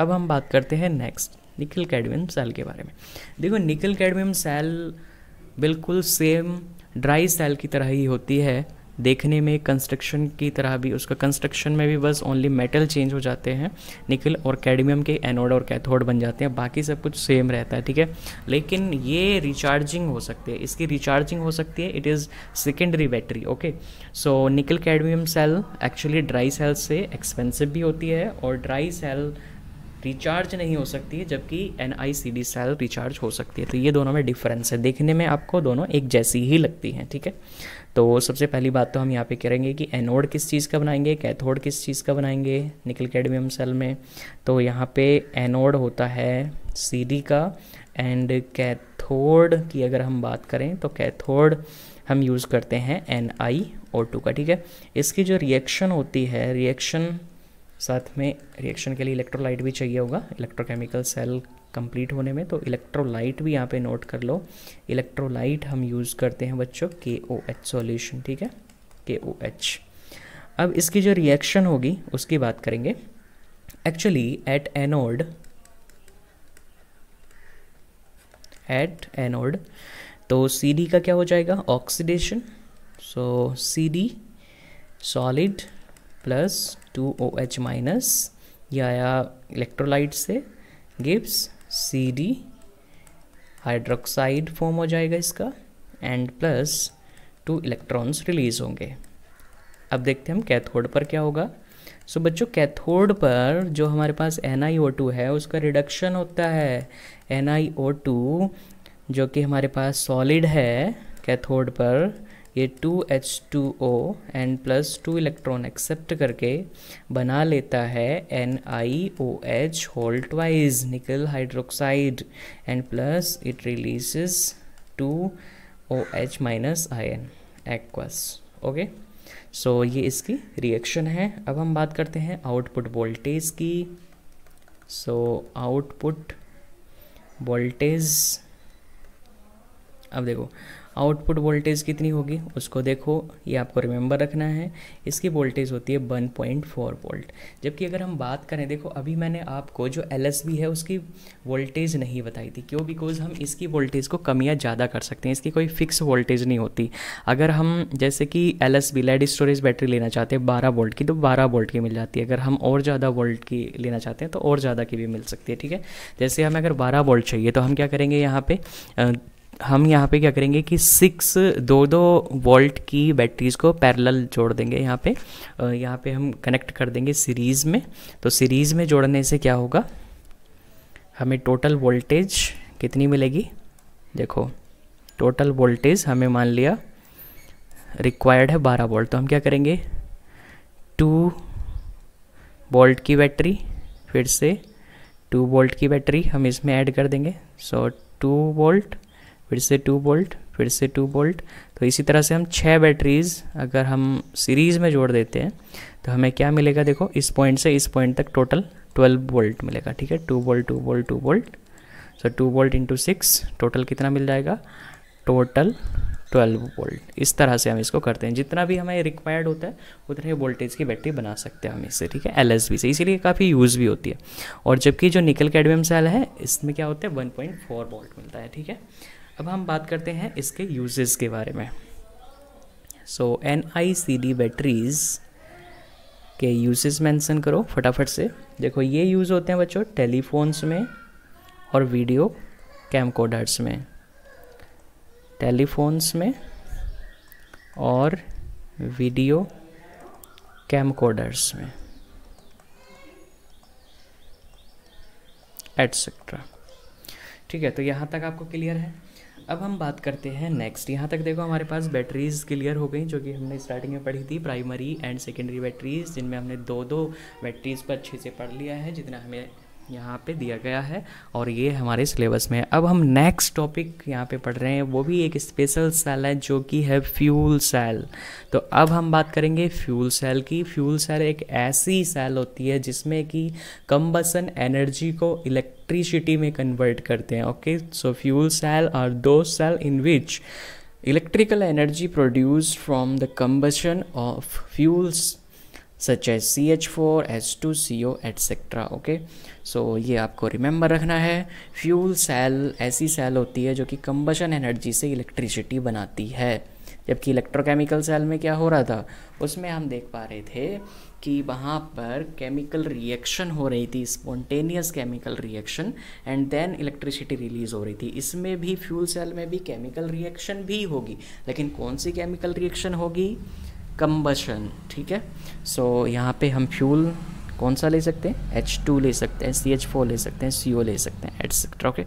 अब हम बात करते हैं नेक्स्ट निकल कैडमियम सेल के बारे में। देखो निकल कैडमियम सेल बिल्कुल सेम ड्राई सेल की तरह ही होती है। देखने में कंस्ट्रक्शन की तरह भी, उसका कंस्ट्रक्शन में भी बस ओनली मेटल चेंज हो जाते हैं निकल और कैडमियम के एनोड और कैथोड बन जाते हैं, बाकी सब कुछ सेम रहता है, ठीक है? लेकिन ये रिचार्जिंग हो सकती है, इसकी रिचार्जिंग हो सकती है it is secondary battery okay so nickel cadmium cell actually dry cell से एक्सपेंसिव भी होती है और ड्राई सेल रिचार्ज नहीं हो सकती है जबकि N I C D cell recharge हो सकती है। तो ये दोनों में डिफरेंस है। देखने में आपको दोनों एक जैसी ही लगती हैं, ठीक है? तो सबसे पहली बात तो हम यहाँ पे करेंगे कि एनोड किस चीज़ का बनाएँगे कैथोड किस चीज़ का बनाएँगे निकल कैडमियम सेल में। तो यहाँ पे एनोड होता है सीडी का एंड कैथोड की अगर हम बात करें तो कैथोड हम यूज़ करते हैं एन आई ओ टू का, ठीक है? इसकी जो रिएक्शन होती है रिएक्शन साथ में रिएक्शन के लिए इलेक्ट्रोलाइट भी चाहिए होगा। इलेक्ट्रोकेमिकल सेल कंप्लीट होने में तो इलेक्ट्रोलाइट भी यहाँ पे नोट कर लो। इलेक्ट्रोलाइट हम यूज़ करते हैं बच्चों के ओ एच सोल्यूशन ठीक है? के ओ एच अब इसकी जो रिएक्शन होगी, उसकी बात करेंगे। Actually at anode at anode तो सी डी का क्या हो जाएगा? Oxidation so C D solid plus two O H minus या इलेक्ट्रोलाइट से gives C D hydroxide form हो जाएगा इसका and plus two electrons release होंगे। अब देखते हैं हम कैथोड पर क्या होगा। सो so, बच्चों कैथोड पर जो हमारे पास NiO2 है उसका रिडक्शन होता है। NiO2 जो कि हमारे पास सॉलिड है कैथोड पर ये two H two O and plus two electron accept करके बना लेता है N I O H whole twice nickel hydroxide and plus it releases two O H minus ion aqueous okay so ये इसकी reaction है। अब हम बात करते हैं आउटपुट वोल्टेज की। सो आउटपुट वोल्टेज अब देखो आउटपुट वोल्टेज कितनी होगी उसको देखो, ये आपको रिमेंबर रखना है। इसकी वोल्टेज होती है 1.4 वोल्ट जबकि अगर हम बात करें, देखो, अभी मैंने आपको जो एलएसबी है, उसकी वोल्टेज नहीं बताई थी। क्यों? बिकॉज़ हम इसकी वोल्टेज को कम या ज़्यादा कर सकते हैं। इसकी कोई फिक्स वोल्टेज नहीं होती। अगर हम, जैसे कि एल एस स्टोरेज बैटरी लेना चाहते हैं, बारह वोल्ट की तो बारह वोल्ट की मिल जाती है। अगर हम और ज़्यादा वोल्ट की लेना चाहते हैं तो और ज़्यादा की भी मिल सकती है, ठीक है? जैसे हमें अगर बारह वोल्ट चाहिए तो हम क्या करेंगे यहाँ पे हम यहाँ पे क्या करेंगे कि सिक्स दो दो वोल्ट की बैटरीज़ को पैरेलल जोड़ देंगे यहाँ पे। यहाँ पे हम कनेक्ट कर देंगे सीरीज़ में। तो सीरीज़ में जोड़ने से क्या होगा? हमें टोटल वोल्टेज कितनी मिलेगी? देखो टोटल वोल्टेज हमें मान लिया रिक्वायर्ड है बारह वोल्ट तो हम क्या करेंगे? टू वोल्ट की बैटरी फिर से टू वोल्ट की बैटरी हम इसमें ऐड कर देंगे। सो टू वोल्ट फिर से टू बोल्ट, फिर से टू बोल्ट। तो इसी तरह से हम छः बैटरीज़ अगर हम सीरीज़ में जोड़ देते हैं तो हमें क्या मिलेगा देखो, इस पॉइंट से इस पॉइंट तक टोटल ट्वेल्व वोल्ट मिलेगा, ठीक है? Two volt two volt two volt so two volt into six total कितना मिल जाएगा? टोटल ट्वेल्व वोल्ट इस तरह से हम इसको करते हैं। जितना भी हमें रिक्वायर्ड होता है, उतने ही वोल्टेज की बैटरी बना सकते हैं हम इससे, ठीक है? एल से। इसीलिए काफ़ी यूज़ भी होती है। और जबकि जो निकल कैडमियम सेल है, इसमें क्या होता है? वन पॉइंट फोर वोल्ट मिलता है, ठीक है? अब हम बात करते हैं इसके यूजेस के बारे में। So N I C D batteries के यूजेस मेंशन करो फटाफट से। देखो, ये यूज़ होते हैं बच्चों टेलीफोन्स में और वीडियो कैमकोडर्स में। टेलीफोन्स में और वीडियो कैमकोडर्स में। एटसेट्रा ठीक है तो यहाँ तक आपको क्लियर है? अब हम बात करते हैं नेक्स्ट यहाँ तक देखो हमारे पास बैटरीज़ क्लियर हो गई, जो कि हमने स्टार्टिंग में पढ़ी थी प्राइमरी एंड सेकेंडरी बैटरीज़ जिनमें हमने दो दो बैटरीज़ पर अच्छे से पढ़ लिया है, जितना हमें यहाँ पे दिया गया है और ये हमारे सिलेबस में अब हम नेक्स्ट टॉपिक यहाँ पे पढ़ रहे हैं। वो भी एक स्पेशल सेल है जो कि है फ्यूल सेल तो अब हम बात करेंगे फ्यूल सेल की। फ्यूल सेल एक ऐसी सेल होती है जिसमें कि कम्बसन एनर्जी को इलेक्ट्रिसिटी में कन्वर्ट करते हैं। ओके सो फ्यूल सेल और दो cell in which electrical energy produced from the combustion of fuels such as CH4, H2, CO, etc. Okay so ये आपको रिमेंबर रखना है। फ्यूल सेल ऐसी सेल होती है जो कि कंबशन एनर्जी से इलेक्ट्रिसिटी बनाती है। जबकि इलेक्ट्रोकेमिकल सेल में क्या हो रहा था? उसमें हम देख पा रहे थे कि वहाँ पर केमिकल रिएक्शन हो रही थी spontaneous chemical reaction and then electricity release हो रही थी। इसमें भी फ्यूल सेल में भी केमिकल रिएक्शन भी होगी। लेकिन कौन सी केमिकल रिएक्शन होगी? कंबशन ठीक है? सो so, यहाँ पे हम फ्यूल कौन सा ले सकते हैं? एच टू ले सकते हैं सी एच फोर ले सकते हैं सी ओ ले सकते हैं एटसेट्रा ओके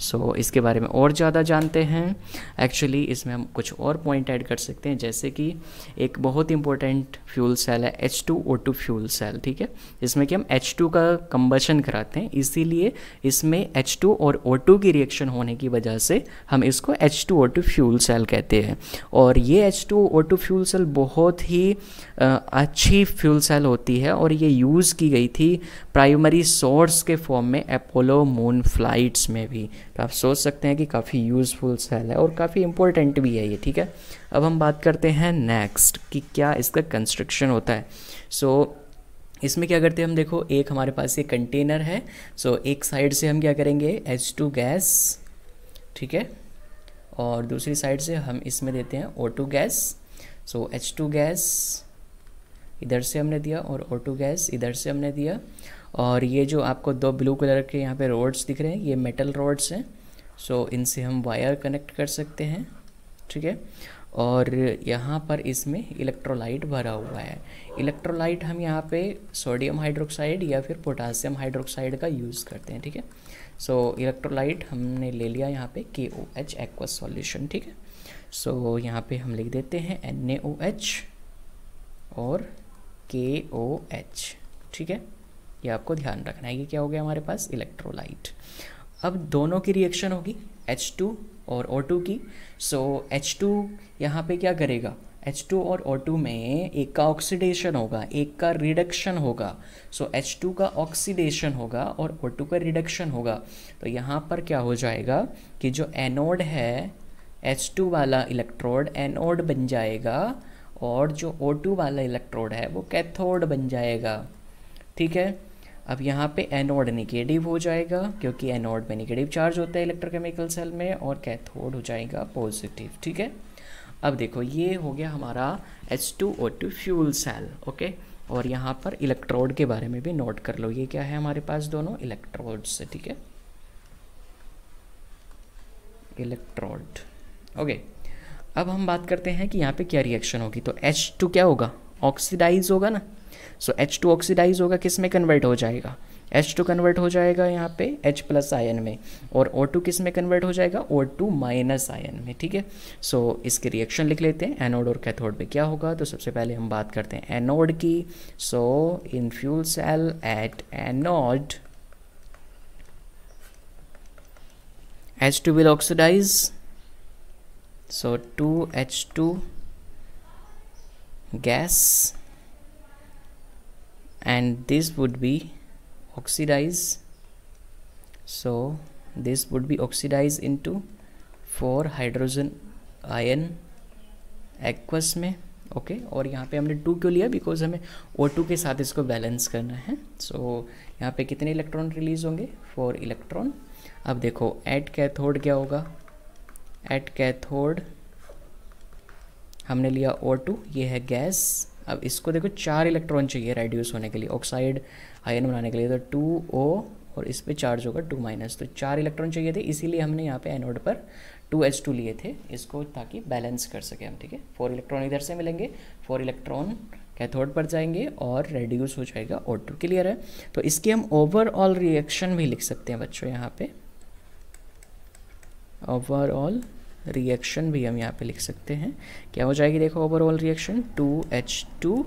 सो इसके बारे में और ज़्यादा जानते हैं। एक्चुअली इसमें हम कुछ और पॉइंट ऐड कर सकते हैं, जैसे कि एक बहुत इंपॉर्टेंट फ्यूल सेल है H two O two fuel cell ठीक है? जिसमें कि हम एच टू का कंबशन कराते हैं, इसीलिए इसमें एच टू और ओ टू की रिएक्शन होने की वजह से हम इसको H two O two fuel cell कहते हैं। और ये H two O two fuel cell बहुत ही अच्छी फ्यूल सेल होती है और ये यूज़ की गई थी प्राइमरी सोर्स के फॉर्म में अपोलो मून फ्लाइट्स में भी। तो आप सोच सकते हैं कि काफ़ी यूज़फुल सेल है और काफ़ी इंपॉर्टेंट भी है ये ठीक है? अब हम बात करते हैं नेक्स्ट कि क्या इसका कंस्ट्रक्शन होता है। सो so, इसमें क्या करते हैं हम देखो एक हमारे पास ये कंटेनर है। सो so, एक साइड से हम क्या करेंगे? एच टू गैस ठीक है? और दूसरी साइड से हम इसमें देते हैं O two gas so H two gas इधर से हमने दिया और ऑटो गैस इधर से हमने दिया। और ये जो आपको दो ब्लू कलर के यहाँ पे रोड्स दिख रहे हैं, ये मेटल रोड्स हैं। सो इनसे हम वायर कनेक्ट कर सकते हैं, ठीक है? और यहाँ पर इसमें इलेक्ट्रोलाइट भरा हुआ है। इलेक्ट्रोलाइट हम यहाँ पे सोडियम हाइड्रोक्साइड या फिर पोटासियम हाइड्रोक्साइड का यूज़ करते हैं, ठीक है? सो इलेक्ट्रोलाइट हमने ले लिया यहाँ पे के ओ एच एक्वा सॉल्यूशन ठीक है? सो यहाँ पे हम लिख देते हैं एन ए ओ एच और के ओ एच ठीक है? ये आपको ध्यान रखना है ये क्या हो गया हमारे पास? इलेक्ट्रोलाइट अब दोनों की रिएक्शन होगी H2 और O2 की। सो so, H2 यहाँ पर क्या करेगा? H2 और O2 में एक का ऑक्सीडेशन होगा एक का रिडक्शन होगा। सो so, H2 का ऑक्सीडेशन होगा और O2 का रिडक्शन होगा। तो यहाँ पर क्या हो जाएगा कि जो एनोड है H2 वाला इलेक्ट्रोड एनोड बन जाएगा और जो O2 वाला इलेक्ट्रोड है, वो कैथोड बन जाएगा। ठीक है? अब यहाँ पे एनोड निगेटिव हो जाएगा, क्योंकि एनोड में निगेटिव चार्ज होता है इलेक्ट्रोकेमिकल सेल में और कैथोड हो जाएगा पॉजिटिव ठीक है? अब देखो, ये हो गया हमारा H2O2 फ्यूल सेल ओके और यहाँ पर इलेक्ट्रोड के बारे में भी नोट कर लो। ये क्या है हमारे पास दोनों? इलेक्ट्रोड्स ठीक है? इलेक्ट्रोड ओके अब हम बात करते हैं कि यहाँ पे क्या रिएक्शन होगी। तो H2 क्या होगा? ऑक्सीडाइज होगा ना? सो एच टू ऑक्सीडाइज होगा किसमें कन्वर्ट हो जाएगा? एच टू कन्वर्ट हो जाएगा यहाँ पे H प्लस आयन में। और O टू किसमें कन्वर्ट हो जाएगा? O टू माइनस आयन में ठीक है? सो so, इसके रिएक्शन लिख लेते हैं। एनोड और कैथोड पे क्या होगा? तो सबसे पहले हम बात करते हैं एनोड की। So in fuel cell at anode H2 will oxidize so 2H2 gas and this would be oxidize so this would be oxidized into four hydrogen ion aqueous में ओके okay? और यहाँ पे हमने टू क्यों लिया? Because हमें O two के साथ इसको बैलेंस करना है। सो so, यहाँ पे कितने इलेक्ट्रॉन रिलीज़ होंगे? फोर इलेक्ट्रॉन अब देखो एट कैथोड क्या होगा? एट कैथोड हमने लिया ओ टू ये है गैस। अब इसको देखो, चार इलेक्ट्रॉन चाहिए रेड्यूस होने के लिए ऑक्साइड आयन बनाने के लिए तो टू ओ और इस पर चार्ज होगा टू माइनस तो चार इलेक्ट्रॉन चाहिए थे, इसीलिए हमने यहाँ पे एनोड पर टू एच टू लिए थे, इसको ताकि बैलेंस कर सके हम, ठीक है? फोर इलेक्ट्रॉन इधर से मिलेंगे फोर इलेक्ट्रॉन कैथोड पर जाएँगे और रेड्यूस हो जाएगा ओ टू क्लियर है? तो इसकी हम ओवरऑल रिएक्शन भी लिख सकते हैं बच्चों यहाँ पे। ओवरऑल रिएक्शन भी हम यहाँ पे लिख सकते हैं। क्या हो जाएगी देखो overall reaction two H two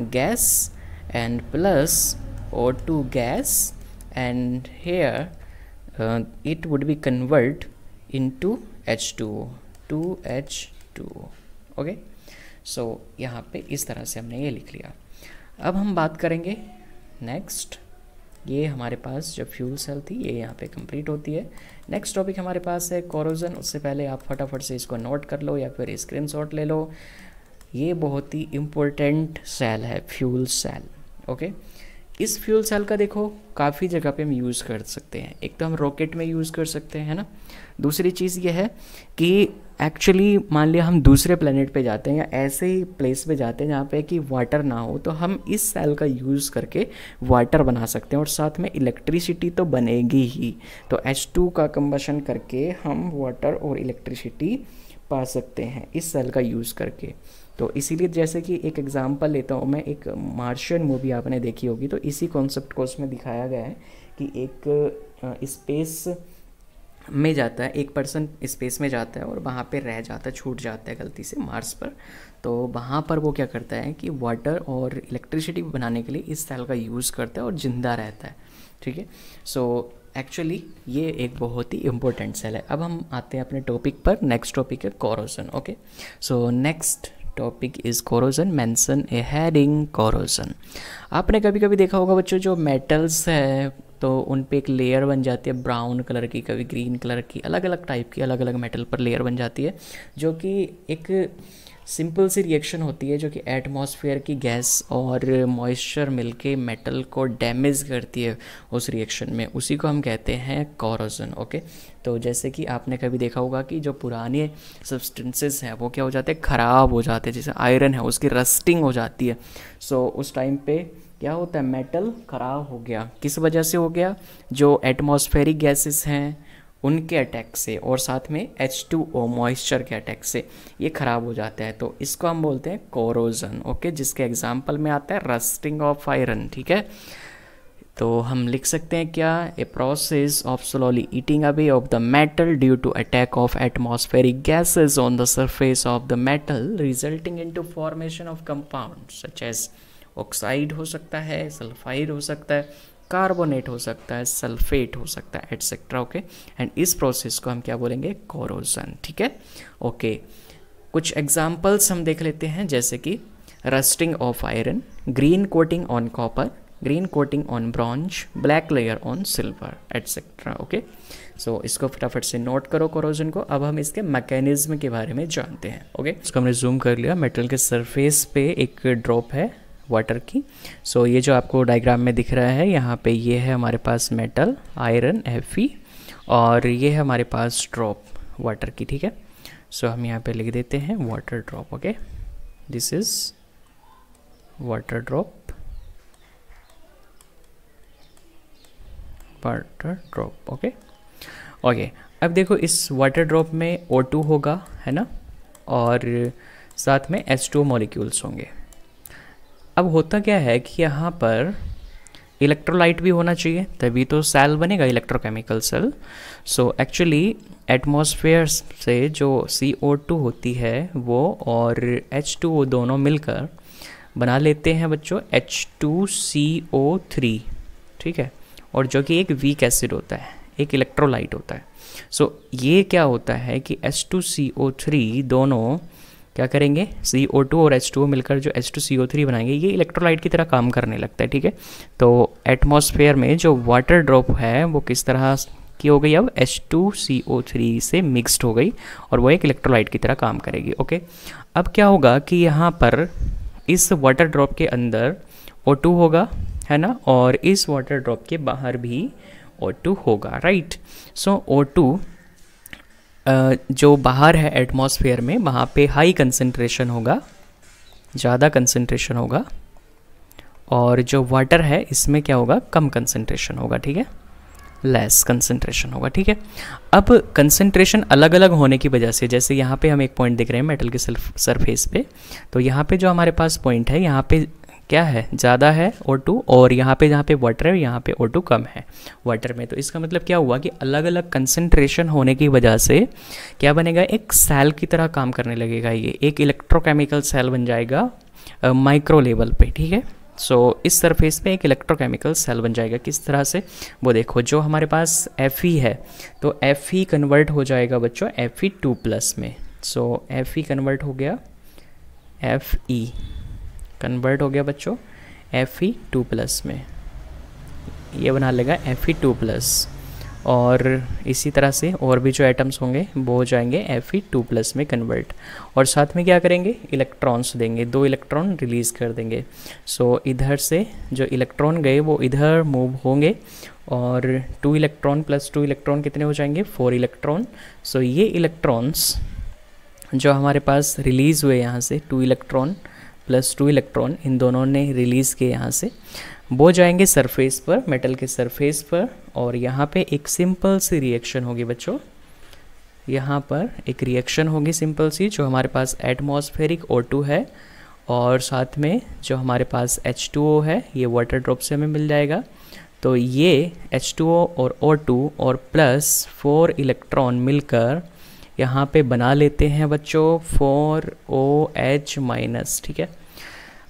gas and plus O two gas and here it would be convert into H two two H two okay so यहाँ पे इस तरह से हमने ये लिख लिया। अब हम बात करेंगे नेक्स्ट ये हमारे पास जो फ्यूल सेल थी, ये यहाँ पे कंप्लीट होती है। नेक्स्ट टॉपिक हमारे पास है कोरोजन उससे पहले आप फटाफट से इसको नोट कर लो या फिर स्क्रीन ले लो। ये बहुत ही इम्पोर्टेंट सेल है फ्यूल सेल ओके इस फ्यूल सेल का देखो, काफ़ी जगह पे हम यूज़ कर सकते हैं। एक तो हम रॉकेट में यूज़ कर सकते हैं ना? दूसरी चीज़ ये है कि एक्चुअली मान लिया हम दूसरे प्लेनेट पे जाते हैं या ऐसे ही प्लेस पे जाते हैं जहाँ पे कि वाटर ना हो तो हम इस सेल का यूज़ करके वाटर बना सकते हैं और साथ में इलेक्ट्रिसिटी तो बनेगी ही। तो H2 का कम्बशन करके हम वाटर और इलेक्ट्रिसिटी पा सकते हैं इस सेल का यूज़ करके। तो इसीलिए जैसे कि एक एग्जांपल लेता हूँ मैं, एक मार्शियन मूवी आपने देखी होगी तो इसी कॉन्सेप्ट को उसमें दिखाया गया है कि एक स्पेस में जाता है, एक पर्सन स्पेस में जाता है और वहाँ पे रह जाता है, छूट जाता है गलती से मार्स पर। तो वहाँ पर वो क्या करता है कि वाटर और इलेक्ट्रिसिटी बनाने के लिए इस सेल का यूज़ करता है और ज़िंदा रहता है, ठीक है? सो एक्चुअली ये एक बहुत ही इंपॉर्टेंट सेल है। अब हम आते हैं अपने टॉपिक पर। नेक्स्ट टॉपिक है corrosion okay so next topic is corrosion mention a heading corrosion आपने कभी कभी देखा होगा बच्चों, जो मेटल्स है तो उन पे एक लेयर बन जाती है ब्राउन कलर की कभी ग्रीन कलर की अलग अलग टाइप की अलग अलग मेटल पर लेयर बन जाती है जो कि एक सिंपल सी रिएक्शन होती है जो कि एटमॉस्फेयर की गैस और मॉइस्चर मिलके मेटल को डैमेज करती है उस रिएक्शन में। उसी को हम कहते हैं कॉरोजन ओके तो जैसे कि आपने कभी देखा होगा कि जो पुराने सब्सटेंसेस हैं वो क्या हो जाते हैं? ख़राब हो जाते हैं जैसे आयरन है उसकी रस्टिंग हो जाती है। सो so, उस टाइम पे क्या होता है? मेटल ख़राब हो गया। किस वजह से हो गया? जो एटमॉस्फेरिक गैसेस हैं, उनके अटैक से और साथ में एच टू ओ मॉइस्चर के अटैक से ये ख़राब हो जाता है। तो इसको हम बोलते हैं कोरोजन ओके जिसके एग्ज़ाम्पल में आता है रस्टिंग ऑफ़ आयरन ठीक है? तो हम लिख सकते हैं क्या? A process of slowly eating away of the metal due to attack of atmospheric gases on the surface of the metal resulting into formation of compound such as oxide हो सकता है सल्फाइड हो सकता है कार्बोनेट हो सकता है sulphate हो सकता है एटसेट्रा ओके एंड इस प्रोसेस को हम क्या बोलेंगे? कोरोजन ठीक है? ओके कुछ एग्जाम्पल्स हम देख लेते हैं, जैसे कि rusting of iron green coating on copper green coating on bronze black layer on silver etcetera okay so इसको फटाफट से नोट करो कोरोजन को। अब हम इसके मैकेनिज्म के बारे में जानते हैं ओके okay? इसको हमने जूम कर लिया। मेटल के सरफेस पे एक ड्रॉप है। वाटर की। सो so, ये जो आपको डायग्राम में दिख रहा है यहाँ पे ये है हमारे पास मेटल आयरन एफ़ और ये है हमारे पास ड्रॉप वाटर की ठीक है? सो so, हम यहाँ पे लिख देते हैं water drop okay this is water drop water drop okay okay अब देखो इस वाटर ड्रॉप में O2 होगा है ना? और साथ में H2 मॉलिक्यूल्स होंगे। अब होता क्या है कि यहाँ पर इलेक्ट्रोलाइट भी होना चाहिए तभी तो सेल बनेगा electrochemical cell so actually atmosphere से जो सी ओ टू होती है वो और एच टू ओ दोनों मिलकर बना लेते हैं बच्चों H two C O three ठीक है? और जो कि एक वीक एसिड होता है एक इलेक्ट्रोलाइट होता है. सो so, ये क्या होता है कि H two C O three दोनों क्या करेंगे? सी ओ टू और एच टू मिलकर जो H two C O three बनाएँगे, ये इलेक्ट्रोलाइट की तरह काम करने लगता है, ठीक है? तो एटमॉस्फेयर में जो वाटर ड्रॉप है, वो किस तरह की हो गई अब? H two C O three से मिक्सड हो गई और वो एक इलेक्ट्रोलाइट की तरह काम करेगी ओके अब क्या होगा कि यहाँ पर इस वाटर ड्रॉप के अंदर ओ टू होगा, है ना? और इस वाटर ड्रॉप के बाहर भी ओ टू होगा राइट सो ओ टू जो बाहर है एटमॉस्फेयर में, वहाँ पे हाई कंसंट्रेशन होगा, ज़्यादा कंसंट्रेशन होगा, और जो वाटर है, इसमें क्या होगा? कम कंसंट्रेशन होगा, ठीक है? लेस कंसंट्रेशन होगा, ठीक है? अब कंसंट्रेशन अलग अलग होने की वजह से, जैसे यहाँ पे हम एक पॉइंट देख रहे हैं मेटल के सरफेस पे तो यहाँ पे जो हमारे पास पॉइंट है, यहाँ पे क्या है? ज़्यादा है O2 और यहाँ पे जहाँ पे वाटर है यहाँ पे O2 कम है। वाटर में तो इसका मतलब क्या हुआ कि अलग अलग कंसनट्रेशन होने की वजह से क्या बनेगा? एक सेल की तरह काम करने लगेगा ये। एक इलेक्ट्रोकेमिकल सेल बन जाएगा माइक्रो लेवल पे ठीक है? सो so, इस सरफेस पे एक इलेक्ट्रोकेमिकल सेल बन जाएगा। किस तरह से? वो देखो जो हमारे पास एफ़ ई है तो एफ़ ई कन्वर्ट हो जाएगा बच्चों एफ़ ई टू प्लस में। सो एफ़ ई कन्वर्ट हो गया एफ़ ई कन्वर्ट हो गया बच्चों एफ़ ई टू प्लस में। ये बना लेगा एफ़ ई टू प्लस। और इसी तरह से और भी जो एटम्स होंगे वो हो जाएँगे एफ़ ई टू प्लस में कन्वर्ट। और साथ में क्या करेंगे? इलेक्ट्रॉन्स देंगे। दो इलेक्ट्रॉन रिलीज़ कर देंगे। सो so, इधर से जो इलेक्ट्रॉन गए वो इधर मूव होंगे। और two electron plus two electron कितने हो जाएँगे? फोर इलेक्ट्रॉन सो ये इलेक्ट्रॉन्स जो हमारे पास रिलीज़ हुए यहाँ से two electron plus two electron इन दोनों ने रिलीज़ किए यहाँ से। वो जाएँगे सरफेस पर मेटल के सरफेस पर, और यहाँ पे एक सिंपल सी रिएक्शन होगी बच्चों। यहाँ पर एक रिएक्शन होगी सिंपल सी, जो हमारे पास एटमॉस्फेरिक O2 है, और साथ में जो हमारे पास H2O है, ये वाटर ड्रॉप से हमें मिल जाएगा। तो ये H2O और O2 और प्लस फोर इलेक्ट्रॉन मिलकर यहाँ पे बना लेते हैं बच्चों फोर ओ एच माइनस ठीक है?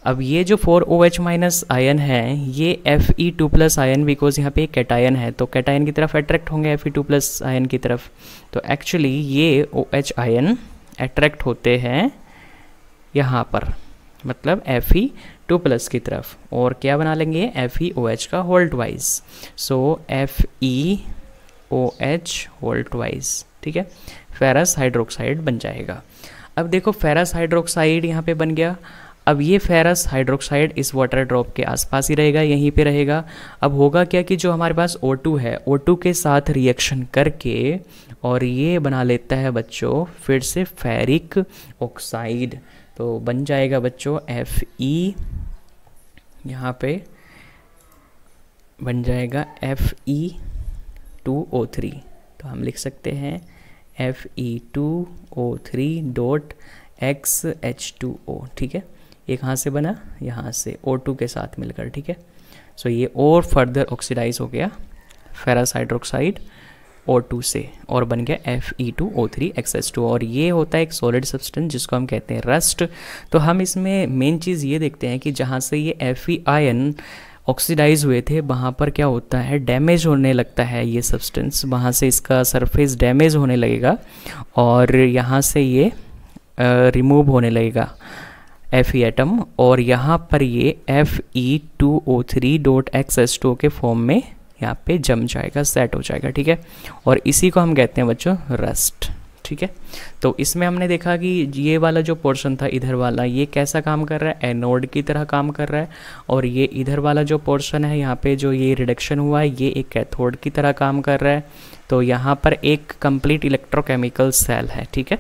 अब ये जो four O H minus ion है, ये F E two plus ion because यहाँ पे कैटायन है तो कैटायन की तरफ़ अट्रैक्ट होंगे F E two plus ion की तरफ़। तो एक्चुअली ये ओ एच आयन अट्रैक्ट होते हैं यहाँ पर मतलब एफ़ ई टू प्लस की तरफ़। और क्या बना लेंगे? एफ़ ई ओ एच का whole twice so F E O H whole twice ठीक है? फेरस हाइड्रोक्साइड बन जाएगा। अब देखो फेरस हाइड्रोक्साइड यहाँ पे बन गया। अब ये फेरस हाइड्रोक्साइड इस वाटर ड्रॉप के आसपास ही रहेगा, यहीं पे रहेगा। अब होगा क्या कि जो हमारे पास O2 है O2 के साथ रिएक्शन करके और ये बना लेता है बच्चों, फिर से फेरिक ऑक्साइड तो बन जाएगा बच्चों एफ़ ई यहाँ पे बन जाएगा F E two O three तो हम लिख सकते हैं F E two O three dot X H two O ठीक है? ये कहाँ से बना? यहाँ से ओ टू के साथ मिलकर, ठीक है? सो ये और फर्दर ऑक्सीडाइज हो गया फेरस हाइड्रोक्साइड ओ टू से, और बन गया F E two O three X S two और ये होता है एक सॉलिड सब्सटेंस जिसको हम कहते हैं रस्ट तो हम इसमें मेन चीज़ ये देखते हैं कि जहाँ से ये एफ़ ई आयन ऑक्सीडाइज हुए थे, वहाँ पर क्या होता है डैमेज होने लगता है ये सब्सटेंस वहाँ से इसका सरफेस डैमेज होने लगेगा और यहाँ से ये रिमूव होने लगेगा एफ़ ई एटम और यहाँ पर ये F E two O three dot X S two के फॉर्म में यहाँ पे जम जाएगा सेट हो जाएगा, ठीक है? और इसी को हम कहते हैं बच्चों रस्ट ठीक है? तो इसमें हमने देखा कि ये वाला जो पोर्शन था, इधर वाला, ये कैसा काम कर रहा है? एनोड की तरह काम कर रहा है। और ये इधर वाला जो पोर्शन है, यहाँ पे जो ये रिडक्शन हुआ है, ये एक कैथोड की तरह काम कर रहा है। तो यहाँ पर एक कंप्लीट इलेक्ट्रोकेमिकल सेल है, ठीक है?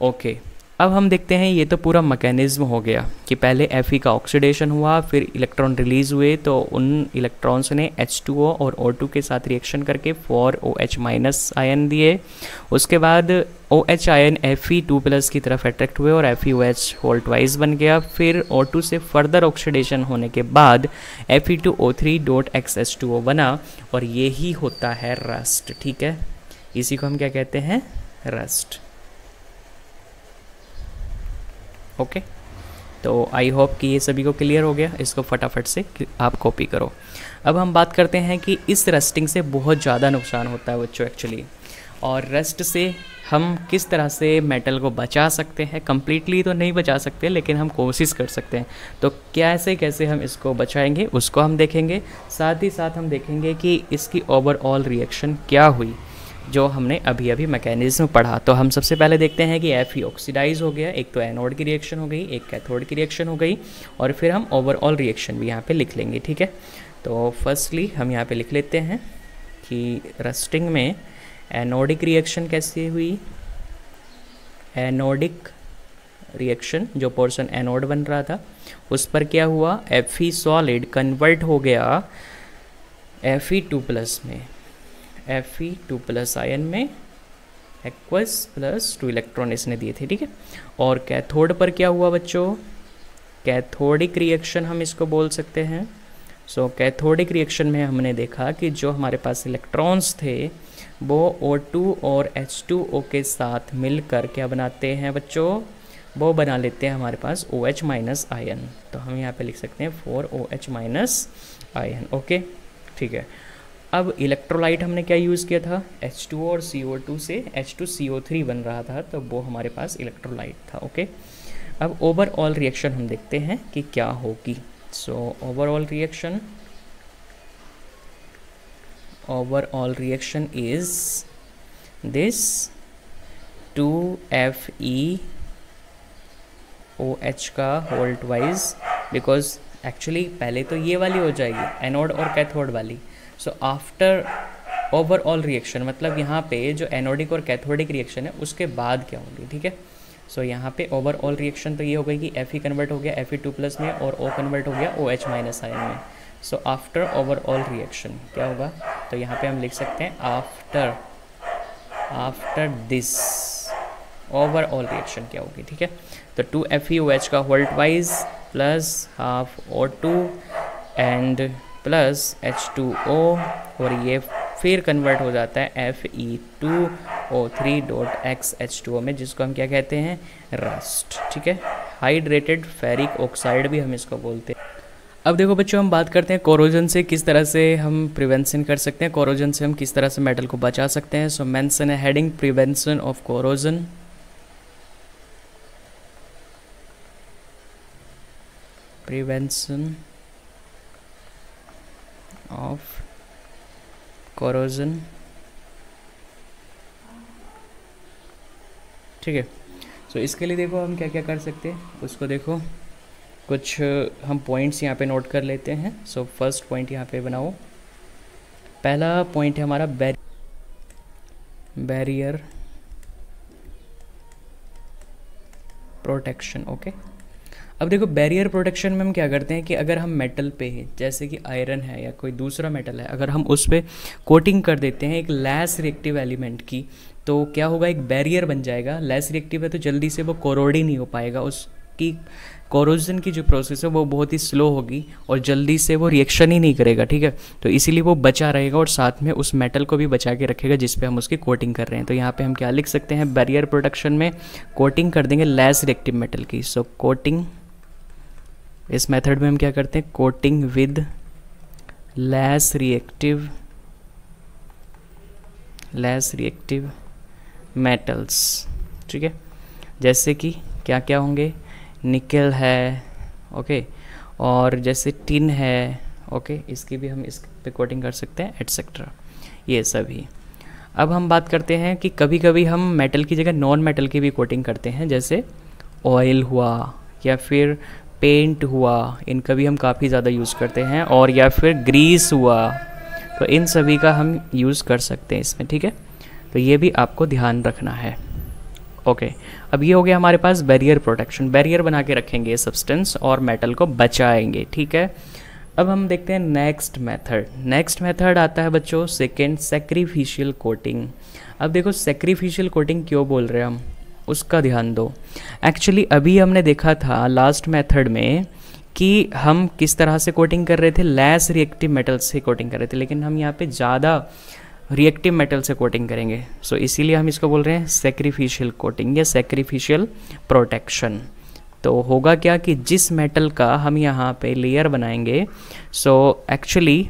ओके अब हम देखते हैं, ये तो पूरा मैकेनिज्म हो गया कि पहले एफ़ का ऑक्सीडेशन हुआ, फिर इलेक्ट्रॉन रिलीज़ हुए तो उन इलेक्ट्रॉन्स ने H2O और O2 के साथ रिएक्शन करके four O H minus ion दिए। उसके बाद O H ion F E two plus की तरफ़ अट्रैक्ट हुए और F E O H whole twice बन गया। फिर O2 से फर्दर ऑक्सीडेशन होने के बाद F E two O three dot X H two O बना और ये ही होता है रस्ट ठीक है? इसी को हम क्या कहते हैं? रस्ट ओके तो आई होप कि ये सभी को क्लियर हो गया। इसको फटाफट से आप कॉपी करो। अब हम बात करते हैं कि इस रस्टिंग से बहुत ज़्यादा नुकसान होता है बच्चों एक्चुअली और रस्ट से हम किस तरह से मेटल को बचा सकते हैं? कम्प्लीटली तो नहीं बचा सकते, लेकिन हम कोशिश कर सकते हैं। तो कैसे कैसे हम इसको बचाएँगे, उसको हम देखेंगे। साथ ही साथ हम देखेंगे कि इसकी ओवरऑल रिएक्शन क्या हुई। जो हमने अभी अभी मैकेनिज्म पढ़ा। तो हम सबसे पहले देखते हैं कि एफ़ ई ऑक्सीडाइज हो गया। एक तो एनोड की रिएक्शन हो गई, एक कैथोड की रिएक्शन हो गई और फिर हम ओवरऑल रिएक्शन भी यहाँ पे लिख लेंगे, ठीक है? तो फर्स्टली हम यहाँ पे लिख लेते हैं कि रस्टिंग में एनोडिक रिएक्शन कैसे हुई? एनोडिक रिएक्शन जो पोर्शन एनोड बन रहा था, उस पर क्या हुआ? एफ़ ई सॉलिड कन्वर्ट हो गया एफ़ ई टू प्लस में। F E two plus ion में एक्वस प्लस टू इलेक्ट्रॉन इसने दिए थे, ठीक है? और कैथोड पर क्या हुआ बच्चों? कैथोडिक रिएक्शन हम इसको बोल सकते हैं। सो कैथोडिक रिएक्शन में हमने देखा कि जो हमारे पास इलेक्ट्रॉन्स थे, वो O2 और H2O के साथ मिलकर क्या बनाते हैं बच्चों? वो बना लेते हैं हमारे पास ओ एच माइनस आयन तो हम यहाँ पे लिख सकते हैं four O H minus ion okay ठीक है। अब इलेक्ट्रोलाइट हमने क्या यूज़ किया था? H2O और CO2 से H2CO3 बन रहा था तो वो हमारे पास इलेक्ट्रोलाइट था ओके अब ओवरऑल रिएक्शन हम देखते हैं कि क्या होगी। So overall reaction overall reaction is this 2Fe OH का होल ट्वाइज बिकॉज़ एक्चुअली पहले तो ये वाली हो जाएगी एनोड और कैथोड वाली। सो आफ्टर ओवरऑल रिएक्शन मतलब यहाँ पे जो एनोडिक और कैथोडिक रिएक्शन है उसके बाद क्या होगी ठीक है? सो so, यहाँ पे ओवरऑल रिएक्शन तो ये हो गई कि एफ़ ई कन्वर्ट हो गया एफ़ ई टू प्लस में और ओ कन्वर्ट हो गया ओ एच माइनस आयन में। सो आफ्टर ओवरऑल रिएक्शन क्या होगा? तो यहाँ पे हम लिख सकते हैं after after this overall reaction क्या होगी ठीक है? तो two F E O H का whole twice plus half O two and plus H two O और ये फिर कन्वर्ट हो जाता है F E two O three dot X H two O में, जिसको हम क्या कहते हैं? रस्ट ठीक है? हाइड्रेटेड फेरिक ऑक्साइड भी हम इसको बोलते हैं। अब देखो बच्चों, हम बात करते हैं कोरोजन से, किस तरह से हम प्रिवेंशन कर सकते हैं। कोरोजन से हम किस तरह से मेटल को बचा सकते हैं। सो मेंशन है heading prevention of corrosion prevention of corrosion ठीक है। सो इसके लिए देखो हम क्या क्या कर सकते हैं। उसको देखो। कुछ हम पॉइंट्स यहाँ पे नोट कर लेते हैं। सो फ़र्स्ट पॉइंट यहाँ पे बनाओ। पहला पॉइंट है हमारा बैर बैरियर प्रोटेक्शन ओके अब देखो बैरियर प्रोटेक्शन में हम क्या करते हैं कि अगर हम मेटल पे, जैसे कि आयरन है या कोई दूसरा मेटल है, अगर हम उस पर कोटिंग कर देते हैं एक लेस रिएक्टिव एलिमेंट की तो क्या होगा? एक बैरियर बन जाएगा। लेस रिएक्टिव है तो जल्दी से वो कोरोड ही नहीं हो पाएगा। उसकी कोरोजन की जो प्रोसेस है, वो बहुत ही स्लो होगी और जल्दी से वो रिएक्शन ही नहीं करेगा, ठीक है? तो इसीलिए वो बचा रहेगा और साथ में उस मेटल को भी बचा के रखेगा जिस पे हम उसकी कोटिंग कर रहे हैं। तो यहाँ पे हम क्या लिख सकते हैं? बैरियर प्रोडक्शन में कोटिंग कर देंगे लेस रिएक्टिव मेटल की। सो कोटिंग इस मेथड में हम क्या करते हैं? Coating with less reactive less reactive metals. ठीक है? जैसे कि क्या क्या होंगे? निकल है, ओके? और जैसे टिन है, ओके? इसकी भी हम इस पे कोटिंग कर सकते हैं एटसेट्रा ये सभी। अब हम बात करते हैं कि कभी कभी हम मेटल की जगह नॉन मेटल की भी कोटिंग करते हैं, जैसे ऑयल हुआ या फिर पेंट हुआ इनका भी हम काफ़ी ज़्यादा यूज़ करते हैं, और या फिर ग्रीस हुआ तो इन सभी का हम यूज़ कर सकते हैं इसमें, ठीक है? तो ये भी आपको ध्यान रखना है। ओके अब ये हो गया हमारे पास बैरियर प्रोटेक्शन बैरियर बना के रखेंगे सब्सटेंस और मेटल को बचाएँगे, ठीक है? अब हम देखते हैं नेक्स्ट मेथड नेक्स्ट मेथड आता है बच्चों सेकेंड सेक्रीफिशियल कोटिंग अब देखो सेक्रीफिशियल कोटिंग क्यों बोल रहे हैं हम? उसका ध्यान दो। एक्चुअली अभी हमने देखा था लास्ट मेथड में कि हम किस तरह से कोटिंग कर रहे थे लेस रिएक्टिव मेटल से कोटिंग कर रहे थे लेकिन हम यहाँ पे ज़्यादा रिएक्टिव मेटल से कोटिंग करेंगे। सो so, इसीलिए हम इसको बोल रहे हैं सेक्रीफिशियल कोटिंग या सेक्रीफिशियल प्रोटेक्शन तो होगा क्या कि जिस मेटल का हम यहाँ पे लेयर बनाएँगे सो एक्चुअली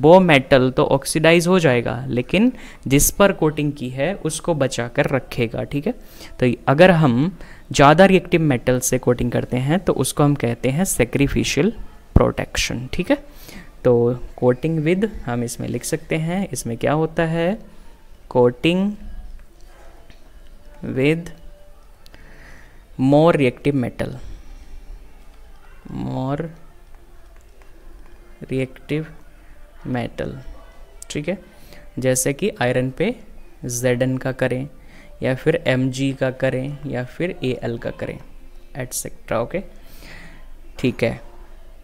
वो मेटल तो ऑक्सीडाइज हो जाएगा, लेकिन जिस पर कोटिंग की है, उसको बचा कर रखेगा, ठीक है? तो अगर हम ज़्यादा रिएक्टिव मेटल से कोटिंग करते हैं तो उसको हम कहते हैं सेक्रीफिशियल प्रोटेक्शन ठीक है? तो कोटिंग विद हम इसमें लिख सकते हैं, इसमें क्या होता है? Coating with more reactive metal more reactive metal ठीक है? जैसे कि आयरन पे जेड का करें, या फिर एम का करें, या फिर ए का करें एटसेट्रा ओके ठीक है।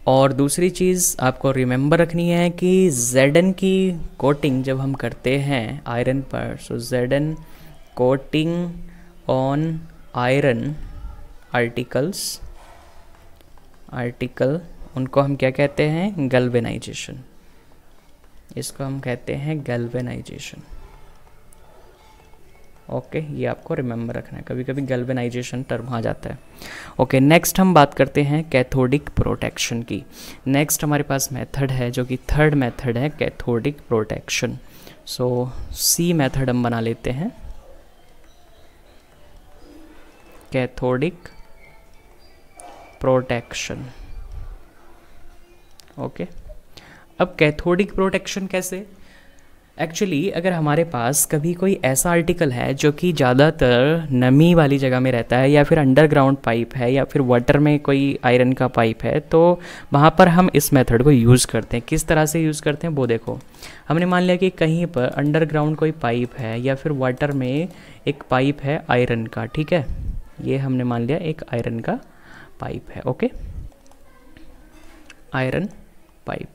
और दूसरी चीज़ आपको रिमेंबर रखनी है कि जेडन की कोटिंग जब हम करते हैं आयरन पर so Jadon coating on iron articles article उनको हम क्या कहते हैं? गल्वेनाइजेशन इसको हम कहते हैं गल्वेनाइजेशन ओके ये आपको रिमेंबर रखना है। कभी कभी गल्वेनाइजेशन टर्म आ जाता है। ओके नेक्स्ट हम बात करते हैं कैथोडिक प्रोटेक्शन की। नेक्स्ट हमारे पास मेथड है, जो कि थर्ड मेथड है कैथोडिक प्रोटेक्शन सो सी मेथड हम बना लेते हैं। कैथोडिक प्रोटेक्शन ओके अब कैथोडिक प्रोटेक्शन कैसे? एक्चुअली अगर हमारे पास कभी कोई ऐसा आर्टिकल है जो कि ज़्यादातर नमी वाली जगह में रहता है या फिर अंडरग्राउंड पाइप है या फिर वाटर में कोई आयरन का पाइप है तो वहाँ पर हम इस मेथड को यूज़ करते हैं। किस तरह से यूज़ करते हैं? वो देखो। हमने मान लिया कि कहीं पर अंडरग्राउंड कोई पाइप है या फिर वाटर में एक पाइप है आयरन का, ठीक है? ये हमने मान लिया एक आयरन का पाइप है ओके आयरन पाइप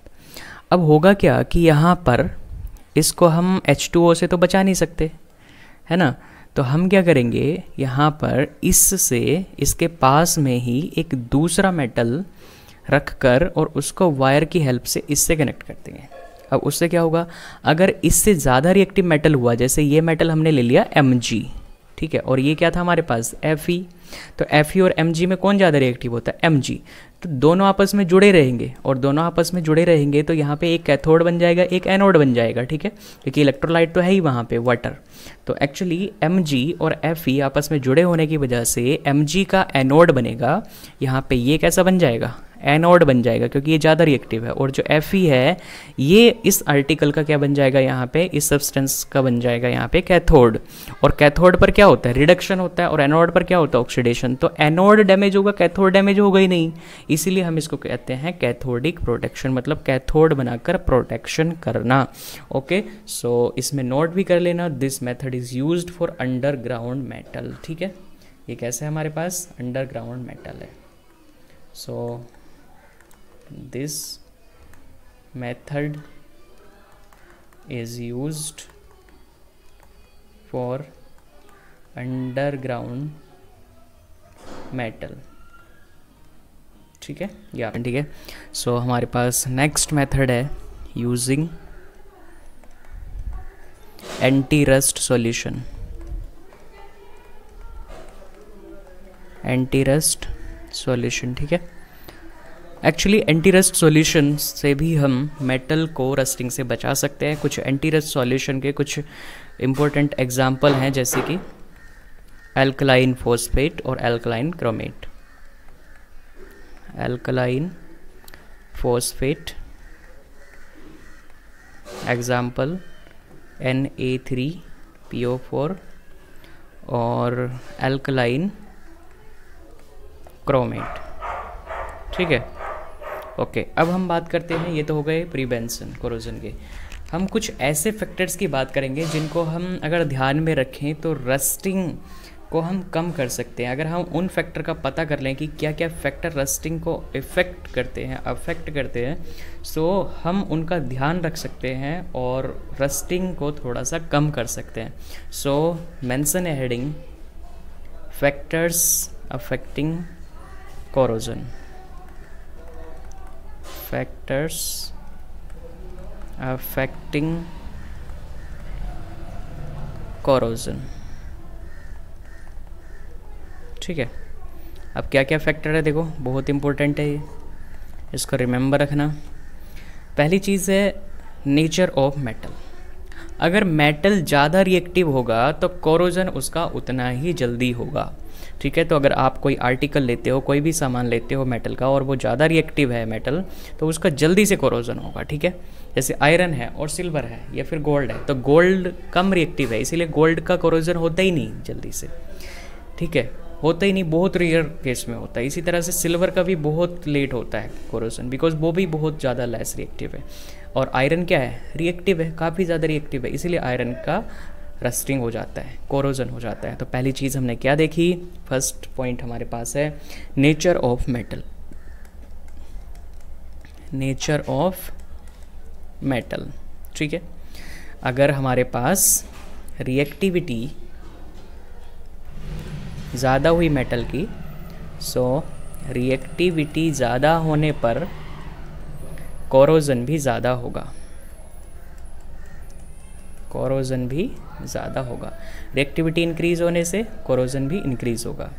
अब होगा क्या कि यहाँ पर इसको हम H2O से तो बचा नहीं सकते, है ना? तो हम क्या करेंगे, यहाँ पर इससे इसके पास में ही एक दूसरा मेटल रख कर और उसको वायर की हेल्प से इससे कनेक्ट कर देंगे। अब उससे क्या होगा? अगर इससे ज़्यादा रिएक्टिव मेटल हुआ, जैसे ये मेटल हमने ले लिया एम ठीक है? और ये क्या था हमारे पास? एफ़ ई तो एफ़ ई और एम जी में कौन ज़्यादा रिएक्टिव होता है? एम जी तो दोनों आपस में जुड़े रहेंगे। और दोनों आपस में जुड़े रहेंगे तो यहाँ पे एक कैथोड बन जाएगा, एक एनोड बन जाएगा, ठीक है? क्योंकि इलेक्ट्रोलाइट तो है ही वहाँ पे वाटर तो एक्चुअली एम जी और एफ़ ई आपस में जुड़े होने की वजह से एम जी का एनोड बनेगा। यहाँ पे ये कैसा बन जाएगा? एनोड बन जाएगा क्योंकि ये ज़्यादा रिएक्टिव है। और जो एफ़ है ये इस आर्टिकल का क्या बन जाएगा यहाँ पे? इस सब्सटेंस का बन जाएगा यहाँ पे कैथोड और कैथोड पर क्या होता है? रिडक्शन होता है। और एनोड पर क्या होता है? ऑक्सीडेशन तो एनोड डैमेज होगा कैथोड डैमेज होगा ही नहीं। इसीलिए हम इसको कहते हैं कैथोडिक प्रोटेक्शन मतलब कैथोड बनाकर प्रोटेक्शन करना। ओके सो so, इसमें नोट भी कर लेना। This method is use for underground metal ठीक है? ये कैसे हमारे पास? अंडरग्राउंड मेटल है। So so, this method is used for underground metal. ठीक है? या ठीक है. सो हमारे पास नेक्स्ट मेथड है using anti rust solution anti rust solution ठीक है? एक्चुअली एंटी रस्ट सॉल्यूशन से भी हम मेटल को रस्टिंग से बचा सकते हैं। कुछ एंटी रस्ट सॉल्यूशन के कुछ इम्पोर्टेंट एग्ज़ाम्पल हैं, जैसे कि एल्कलाइन फोस्फेट और alkaline chromate alkaline phosphate example N A three P O four और एल्कलाइन क्रोमेट ठीक है? ओके अब हम बात करते हैं, ये तो हो गए प्रीवेंशन कोरोजन के। हम कुछ ऐसे फैक्टर्स की बात करेंगे जिनको हम अगर ध्यान में रखें तो रस्टिंग को हम कम कर सकते हैं। अगर हम उन फैक्टर का पता कर लें कि क्या क्या फैक्टर रस्टिंग को इफ़ेक्ट करते हैं अफेक्ट करते हैं सो हम उनका ध्यान रख सकते हैं और रस्टिंग को थोड़ा सा कम कर सकते हैं। So mention heading factors affecting corrosion factors affecting corrosion. ठीक है? अब क्या क्या फैक्टर है? देखो, बहुत इंपॉर्टेंट है ये। इसको रिमेंबर रखना। पहली चीज़ है नेचर ऑफ़ मेटल अगर मेटल ज़्यादा रिएक्टिव होगा तो कोरोजन उसका उतना ही जल्दी होगा। ठीक है? तो अगर आप कोई आर्टिकल लेते हो, कोई भी सामान लेते हो मेटल का और वो ज़्यादा रिएक्टिव है मेटल तो उसका जल्दी से कोरोजन होगा, ठीक है? जैसे आयरन है और सिल्वर है, या फिर गोल्ड है तो गोल्ड कम रिएक्टिव है, इसीलिए गोल्ड का कोरोजन होता ही नहीं जल्दी से, ठीक है? होता ही नहीं, बहुत रेयर केस में होता है। इसी तरह से सिल्वर का भी बहुत लेट होता है कोरोजन बिकॉज़ वो भी बहुत ज़्यादा लेस रिएक्टिव है। और आयरन क्या है? रिएक्टिव है, काफ़ी ज़्यादा रिएक्टिव है, इसीलिए आयरन का रस्टिंग हो जाता है कोरोजन हो जाता है। तो पहली चीज़ हमने क्या देखी? फ़र्स्ट पॉइंट हमारे पास है nature of metal nature of metal ठीक है? अगर हमारे पास रिएक्टिविटी ज़्यादा हुई मेटल की सो रिएक्टिविटी ज़्यादा होने पर कोरोजन भी ज़्यादा होगा। कोरोजन भी ज़्यादा होगा। रिएक्टिविटी इंक्रीज होने से कोरोजन भी इंक्रीज होगा।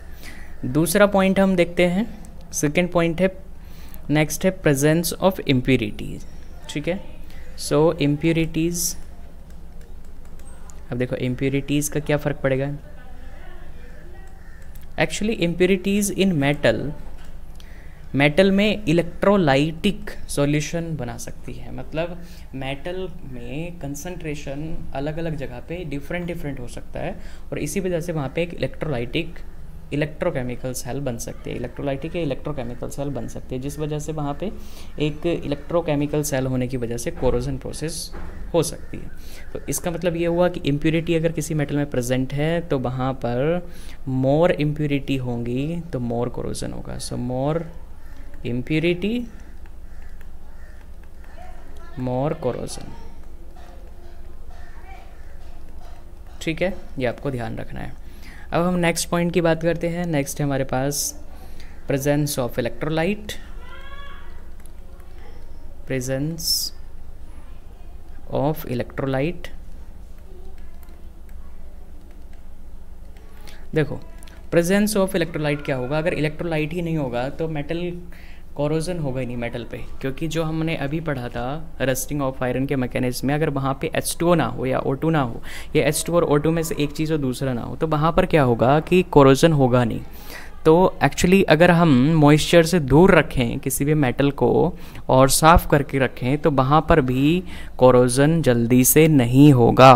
दूसरा पॉइंट हम देखते हैं। सेकेंड पॉइंट है नेक्स्ट है प्रेजेंस ऑफ़ इम्प्यूरिटीज ठीक है? सो इम्प्यूरिटीज़ अब देखो इम्प्यूरिटीज़ का क्या फ़र्क पड़ेगा? Actually impurities in metal metal में इलेक्ट्रोलाइटिक सॉल्यूशन बना सकती है। मतलब मेटल में कंसंट्रेशन अलग अलग जगह पे डिफरेंट डिफरेंट हो सकता है और इसी वजह से वहाँ पे एक इलेक्ट्रोलाइटिक इलेक्ट्रोकेमिकल सेल बन सकती है। इलेक्ट्रोलाइटिक या इलेक्ट्रोकेमिकल सेल बन सकती है, जिस वजह से वहाँ पे एक इलेक्ट्रोकेमिकल सेल होने की वजह से कोरोजन प्रोसेस हो सकती है। तो इसका मतलब ये हुआ कि इम्प्योरिटी अगर किसी मेटल में प्रेजेंट है तो वहाँ पर मोर इम्प्योरिटी होंगी तो मोर कोरोजन होगा। सो मोर इम्प्योरिटी मोर कोरोजन ठीक है? ये आपको ध्यान रखना है। अब हम नेक्स्ट पॉइंट की बात करते हैं। नेक्स्ट है हमारे पास presence of electrolyte presence of electrolyte देखो प्रेजेंस ऑफ़ इलेक्ट्रोलाइट क्या होगा? अगर इलेक्ट्रोलाइट ही नहीं होगा तो मेटल कोरोजन होगा ही नहीं मेटल पे। क्योंकि जो हमने अभी पढ़ा था रस्टिंग ऑफ़ आयरन के मैकेनिज्म में, अगर वहाँ पे एच टू ना हो या ओ टू ना हो, या एच टू और ओ टू में से एक चीज़ और दूसरा ना हो तो वहाँ पर क्या होगा कि कोरोजन होगा नहीं। तो एक्चुअली अगर हम मॉइस्चर से दूर रखें किसी भी मेटल को और साफ़ करके रखें तो वहाँ पर भी कोरोजन जल्दी से नहीं होगा।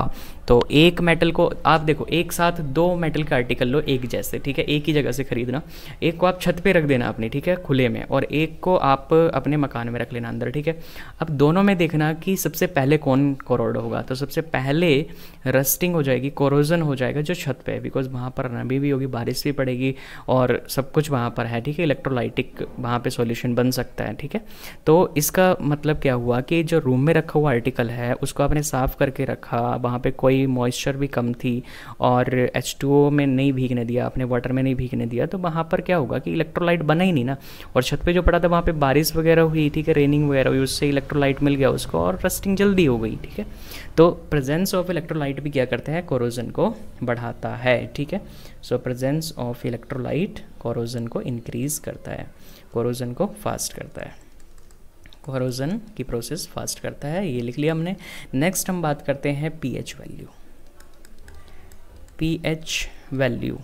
तो एक मेटल को आप देखो, एक साथ दो मेटल के आर्टिकल लो एक जैसे, ठीक है? एक ही जगह से खरीदना। एक को आप छत पे रख देना अपनी, ठीक है? खुले में, और एक को आप अपने मकान में रख लेना अंदर, ठीक है? अब दोनों में देखना कि सबसे पहले कौन कोरोड होगा। तो सबसे पहले रस्टिंग हो जाएगी कोरोजन हो जाएगा जो छत पे है बिकॉज़ वहाँ पर नमी भी होगी, बारिश भी पड़ेगी, और सब कुछ वहाँ पर है, ठीक है? इलेक्ट्रोलाइटिक वहाँ पर सोल्यूशन बन सकता है, ठीक है? तो इसका मतलब क्या हुआ कि जो रूम में रखा हुआ आर्टिकल है, उसको आपने साफ़ करके रखा, वहाँ पर कोई मॉइस्चर भी कम थी और एच में नहीं भीगने दिया, अपने वाटर में नहीं भीगने दिया तो वहाँ पर क्या होगा कि इलेक्ट्रोलाइट बना ही नहीं ना। और छत पे जो पड़ा था, वहाँ पे बारिश वगैरह हुई, ठीक है रेनिंग वगैरह हुई, उससे इलेक्ट्रोलाइट मिल गया उसको और रस्टिंग जल्दी हो गई, ठीक है। तो प्रेजेंस ऑफ़ इलेक्ट्रोलाइट भी क्या करते हैं कोरोजन को बढ़ाता है, ठीक है। So presence of electrolyte corrosion को इंक्रीज करता है कोरोजन को फास्ट करता है। कोरोजन की प्रोसेस फास्ट करता है। ये लिख लिया हमने। नेक्स्ट हम बात करते हैं pH value pH value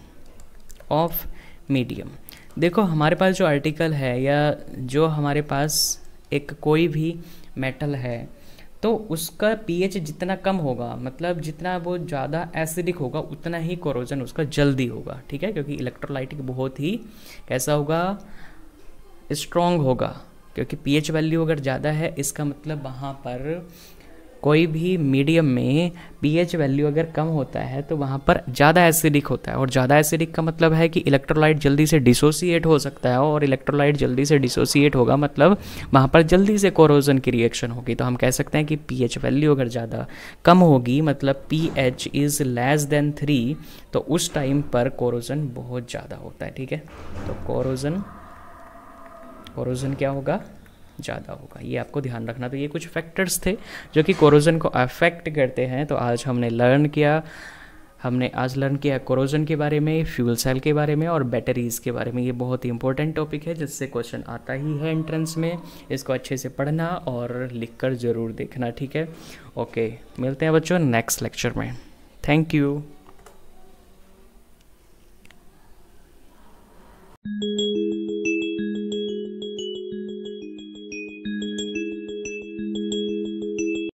of medium देखो, हमारे पास जो आर्टिकल है या जो हमारे पास एक कोई भी मेटल है तो उसका पीएच जितना कम होगा मतलब जितना वो ज़्यादा एसिडिक होगा, उतना ही कोरोजन उसका जल्दी होगा, ठीक है? क्योंकि इलेक्ट्रोलाइटिक बहुत ही कैसा होगा? स्ट्रॉन्ग होगा। क्योंकि पीएच वैल्यू अगर ज़्यादा है, इसका मतलब वहाँ पर कोई भी मीडियम में पीएच वैल्यू अगर कम होता है तो वहाँ पर ज़्यादा एसिडिक होता है। और ज़्यादा एसिडिक का मतलब है कि इलेक्ट्रोलाइट जल्दी से डिसोसिएट हो सकता है, और इलेक्ट्रोलाइट जल्दी से डिसोसिएट होगा मतलब वहाँ पर जल्दी से कोरोजन की रिएक्शन होगी। तो हम कह सकते हैं कि पीएच वैल्यू अगर ज़्यादा कम होगी मतलब P H is less than three तो उस टाइम पर कोरोजन बहुत ज़्यादा होता है, ठीक है? तो कोरोजन कोरोजन क्या होगा? ज़्यादा होगा। ये आपको ध्यान रखना। तो ये कुछ फैक्टर्स थे जो कि कोरोजन को अफेक्ट करते हैं। तो आज हमने लर्न किया। हमने आज लर्न किया कोरोजन के बारे में फ्यूल सेल के बारे में और बैटरीज़ के बारे में। ये बहुत ही इंपॉर्टेंट टॉपिक है, जिससे क्वेश्चन आता ही है एंट्रेंस में। इसको अच्छे से पढ़ना और लिख कर ज़रूर देखना, ठीक है? ओके मिलते हैं बच्चों नेक्स्ट लेक्चर में। Thank you